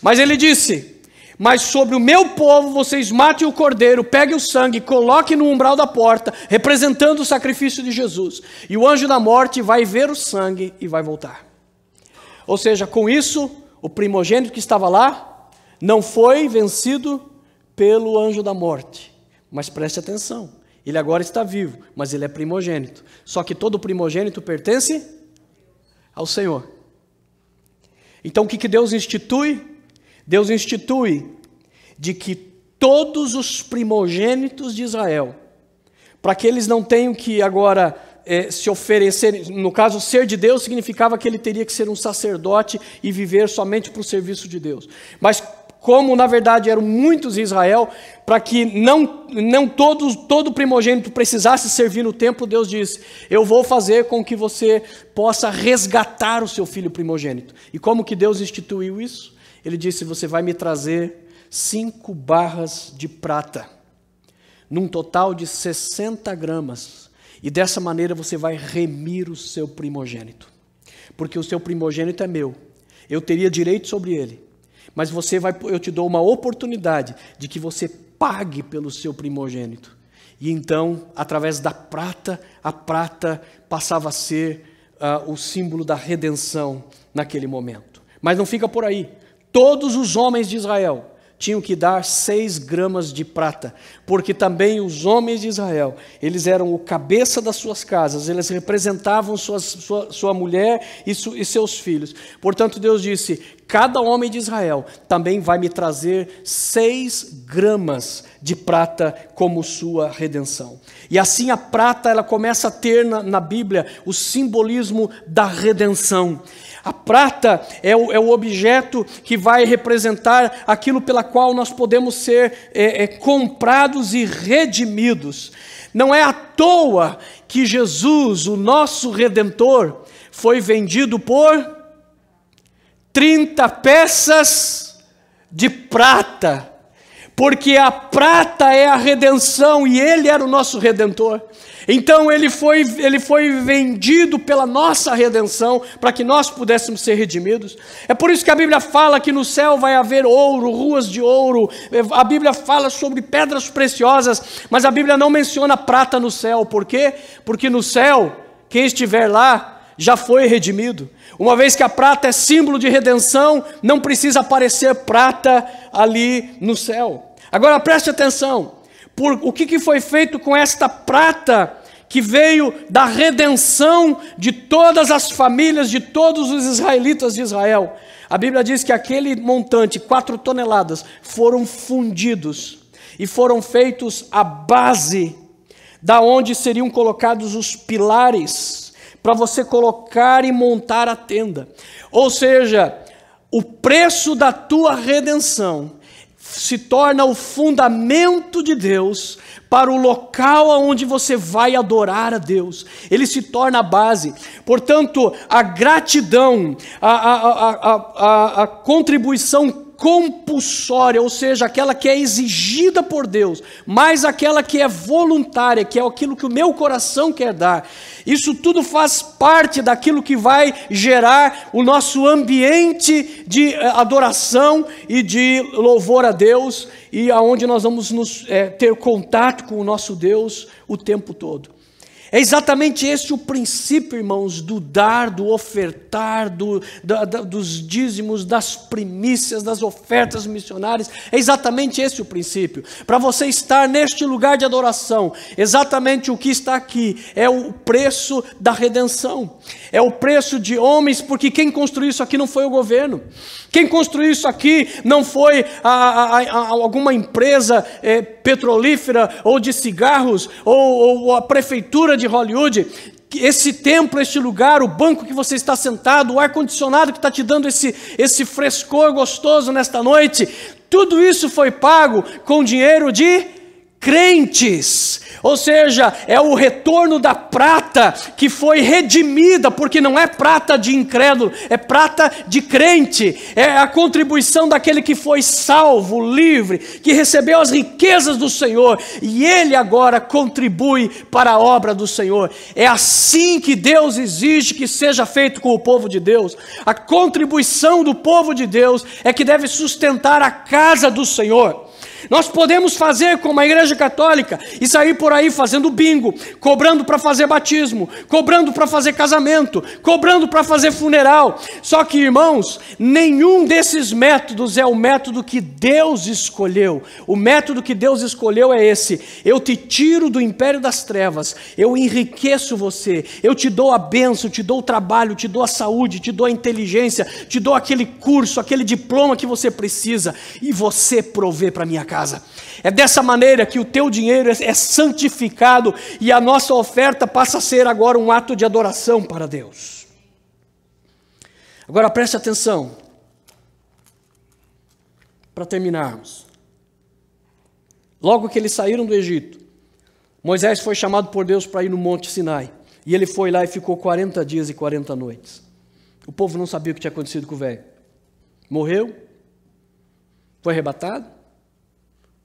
Mas ele disse: Mas sobre o meu povo vocês matem o cordeiro, peguem o sangue, coloquem no umbral da porta, representando o sacrifício de Jesus. E o anjo da morte vai ver o sangue e vai voltar. Ou seja, com isso, o primogênito que estava lá não foi vencido pelo anjo da morte mas preste atenção, ele agora está vivo, mas ele é primogênito. Só que todo primogênito pertence ao Senhor. Então o que, que Deus institui? Deus institui de que todos os primogênitos de Israel, para que eles não tenham que agora é, se oferecer, no caso, ser de Deus significava que ele teria que ser um sacerdote e viver somente para o serviço de Deus. Mas como na verdade eram muitos em Israel, para que não, não todos, todo primogênito precisasse servir no templo, Deus disse: Eu vou fazer com que você possa resgatar o seu filho primogênito. E como que Deus instituiu isso? Ele disse: Você vai me trazer cinco barras de prata, num total de 60 gramas, e dessa maneira você vai remir o seu primogênito, porque o seu primogênito é meu, eu teria direito sobre ele mas você vai, eu te dou uma oportunidade de que você pague pelo seu primogênito. E então, através da prata, a prata passava a ser uh, o símbolo da redenção naquele momento. Mas não fica por aí. Todos os homens de Israel tinham que dar seis gramas de prata, porque também os homens de Israel, eles eram o cabeça das suas casas, eles representavam suas, sua, sua mulher e, su, e seus filhos. Portanto, Deus disse: cada homem de Israel também vai me trazer seis gramas de prata como sua redenção. E assim a prata ela começa a ter na, na Bíblia o simbolismo da redenção. A prata é o, é o, objeto que vai representar aquilo pela qual nós podemos ser é, é, comprados e redimidos. Não é à toa que Jesus, o nosso redentor, foi vendido por 30 peças de prata, porque a prata é a redenção e ele era o nosso redentor. Então ele foi, ele foi vendido pela nossa redenção, para que nós pudéssemos ser redimidos. É por isso que a Bíblia fala que no céu vai haver ouro, ruas de ouro. A Bíblia fala sobre pedras preciosas, mas a Bíblia não menciona prata no céu. Por quê? Porque no céu, quem estiver lá já foi redimido. Uma vez que a prata é símbolo de redenção, não precisa aparecer prata ali no céu. Agora preste atenção. Por, o que, que foi feito com esta prata que veio da redenção de todas as famílias, de todos os israelitas de Israel. A Bíblia diz que aquele montante, quatro toneladas, foram fundidos e foram feitos a base da onde seriam colocados os pilares para você colocar e montar a tenda. Ou seja, o preço da tua redenção se torna o fundamento de Deus para o local aonde você vai adorar a Deus. Ele se torna a base. Portanto, a gratidão, a, a, a, a, contribuição compulsória, ou seja, aquela que é exigida por Deus, mais aquela que é voluntária, que é aquilo que o meu coração quer dar. Isso tudo faz parte daquilo que vai gerar o nosso ambiente de eh, adoração e de louvor a Deus e aonde nós vamos nos, é, ter contato com o nosso Deus o tempo todo. É exatamente esse o princípio, irmãos, do dar, do ofertar, do, dos dízimos, das primícias, das ofertas missionárias. É exatamente esse o princípio. Para você estar neste lugar de adoração, exatamente o que está aqui é o preço da redenção. É o preço de homens, porque quem construiu isso aqui não foi o governo. Quem construiu isso aqui não foi a, a, a, alguma empresa é, petrolífera ou de cigarros ou, ou a prefeitura de Hollywood. Esse templo, este lugar, o banco que você está sentado, o ar-condicionado que está te dando esse, esse frescor gostoso nesta noite, tudo isso foi pago com dinheiro de crentes. Ou seja, é o retorno da prata que foi redimida, porque não é prata de incrédulo, é prata de crente. É a contribuição daquele que foi salvo, livre, que recebeu as riquezas do Senhor e ele agora contribui para a obra do Senhor. É assim que Deus exige que seja feito com o povo de Deus. A contribuição do povo de Deus é que deve sustentar a casa do Senhor. Nós podemos fazer como a Igreja Católica e sair por aí fazendo bingo, cobrando para fazer batismo, cobrando para fazer casamento, cobrando para fazer funeral. Só que, irmãos, nenhum desses métodos é o método que Deus escolheu. O método que Deus escolheu é esse: eu te tiro do império das trevas, eu enriqueço você, eu te dou a bênção, te dou o trabalho, te dou a saúde, te dou a inteligência, te dou aquele curso, aquele diploma que você precisa e você provê para minha casa. É dessa maneira que o teu dinheiro é santificado e a nossa oferta passa a ser agora um ato de adoração para Deus. Agora preste atenção, para terminarmos. Logo que eles saíram do Egito, Moisés foi chamado por Deus para ir no Monte Sinai. E ele foi lá e ficou 40 dias e 40 noites. O povo não sabia o que tinha acontecido com o velho. Morreu, foi arrebatado,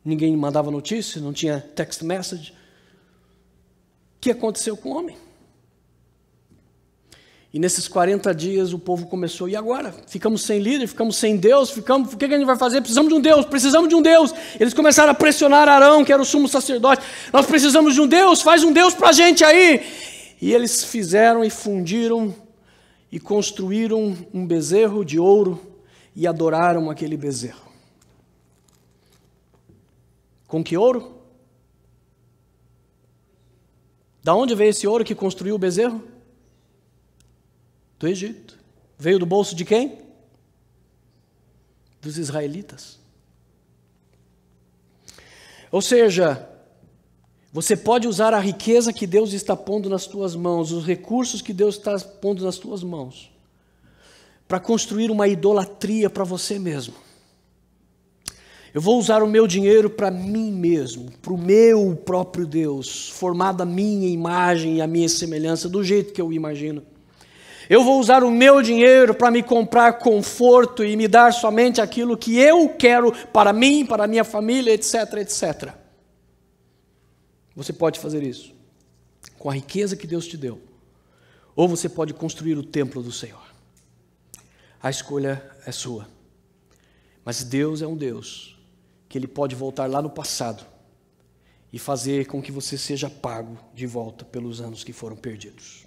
ninguém mandava notícia, não tinha text message. O que aconteceu com o homem? E nesses 40 dias o povo começou, e agora? Ficamos sem líder, ficamos sem Deus, ficamos, o que a gente vai fazer? Precisamos de um Deus, precisamos de um Deus. Eles começaram a pressionar Arão, que era o sumo sacerdote. Nós precisamos de um Deus, faz um Deus para a gente aí. E eles fizeram e fundiram e construíram um bezerro de ouro e adoraram aquele bezerro. Com que ouro? Da onde veio esse ouro que construiu o bezerro? Do Egito. Veio do bolso de quem? dos israelitas. Ou seja, você pode usar a riqueza que Deus está pondo nas tuas mãos, os recursos que Deus está pondo nas tuas mãos, para construir uma idolatria para você mesmo. Eu vou usar o meu dinheiro para mim mesmo, para o meu próprio Deus, formado a minha imagem e a minha semelhança, do jeito que eu imagino. Eu vou usar o meu dinheiro para me comprar conforto e me dar somente aquilo que eu quero para mim, para minha família, etc, etc. Você pode fazer isso com a riqueza que Deus te deu, ou você pode construir o templo do Senhor. A escolha é sua. Mas Deus é um Deus que Ele pode voltar lá no passado e fazer com que você seja pago de volta pelos anos que foram perdidos.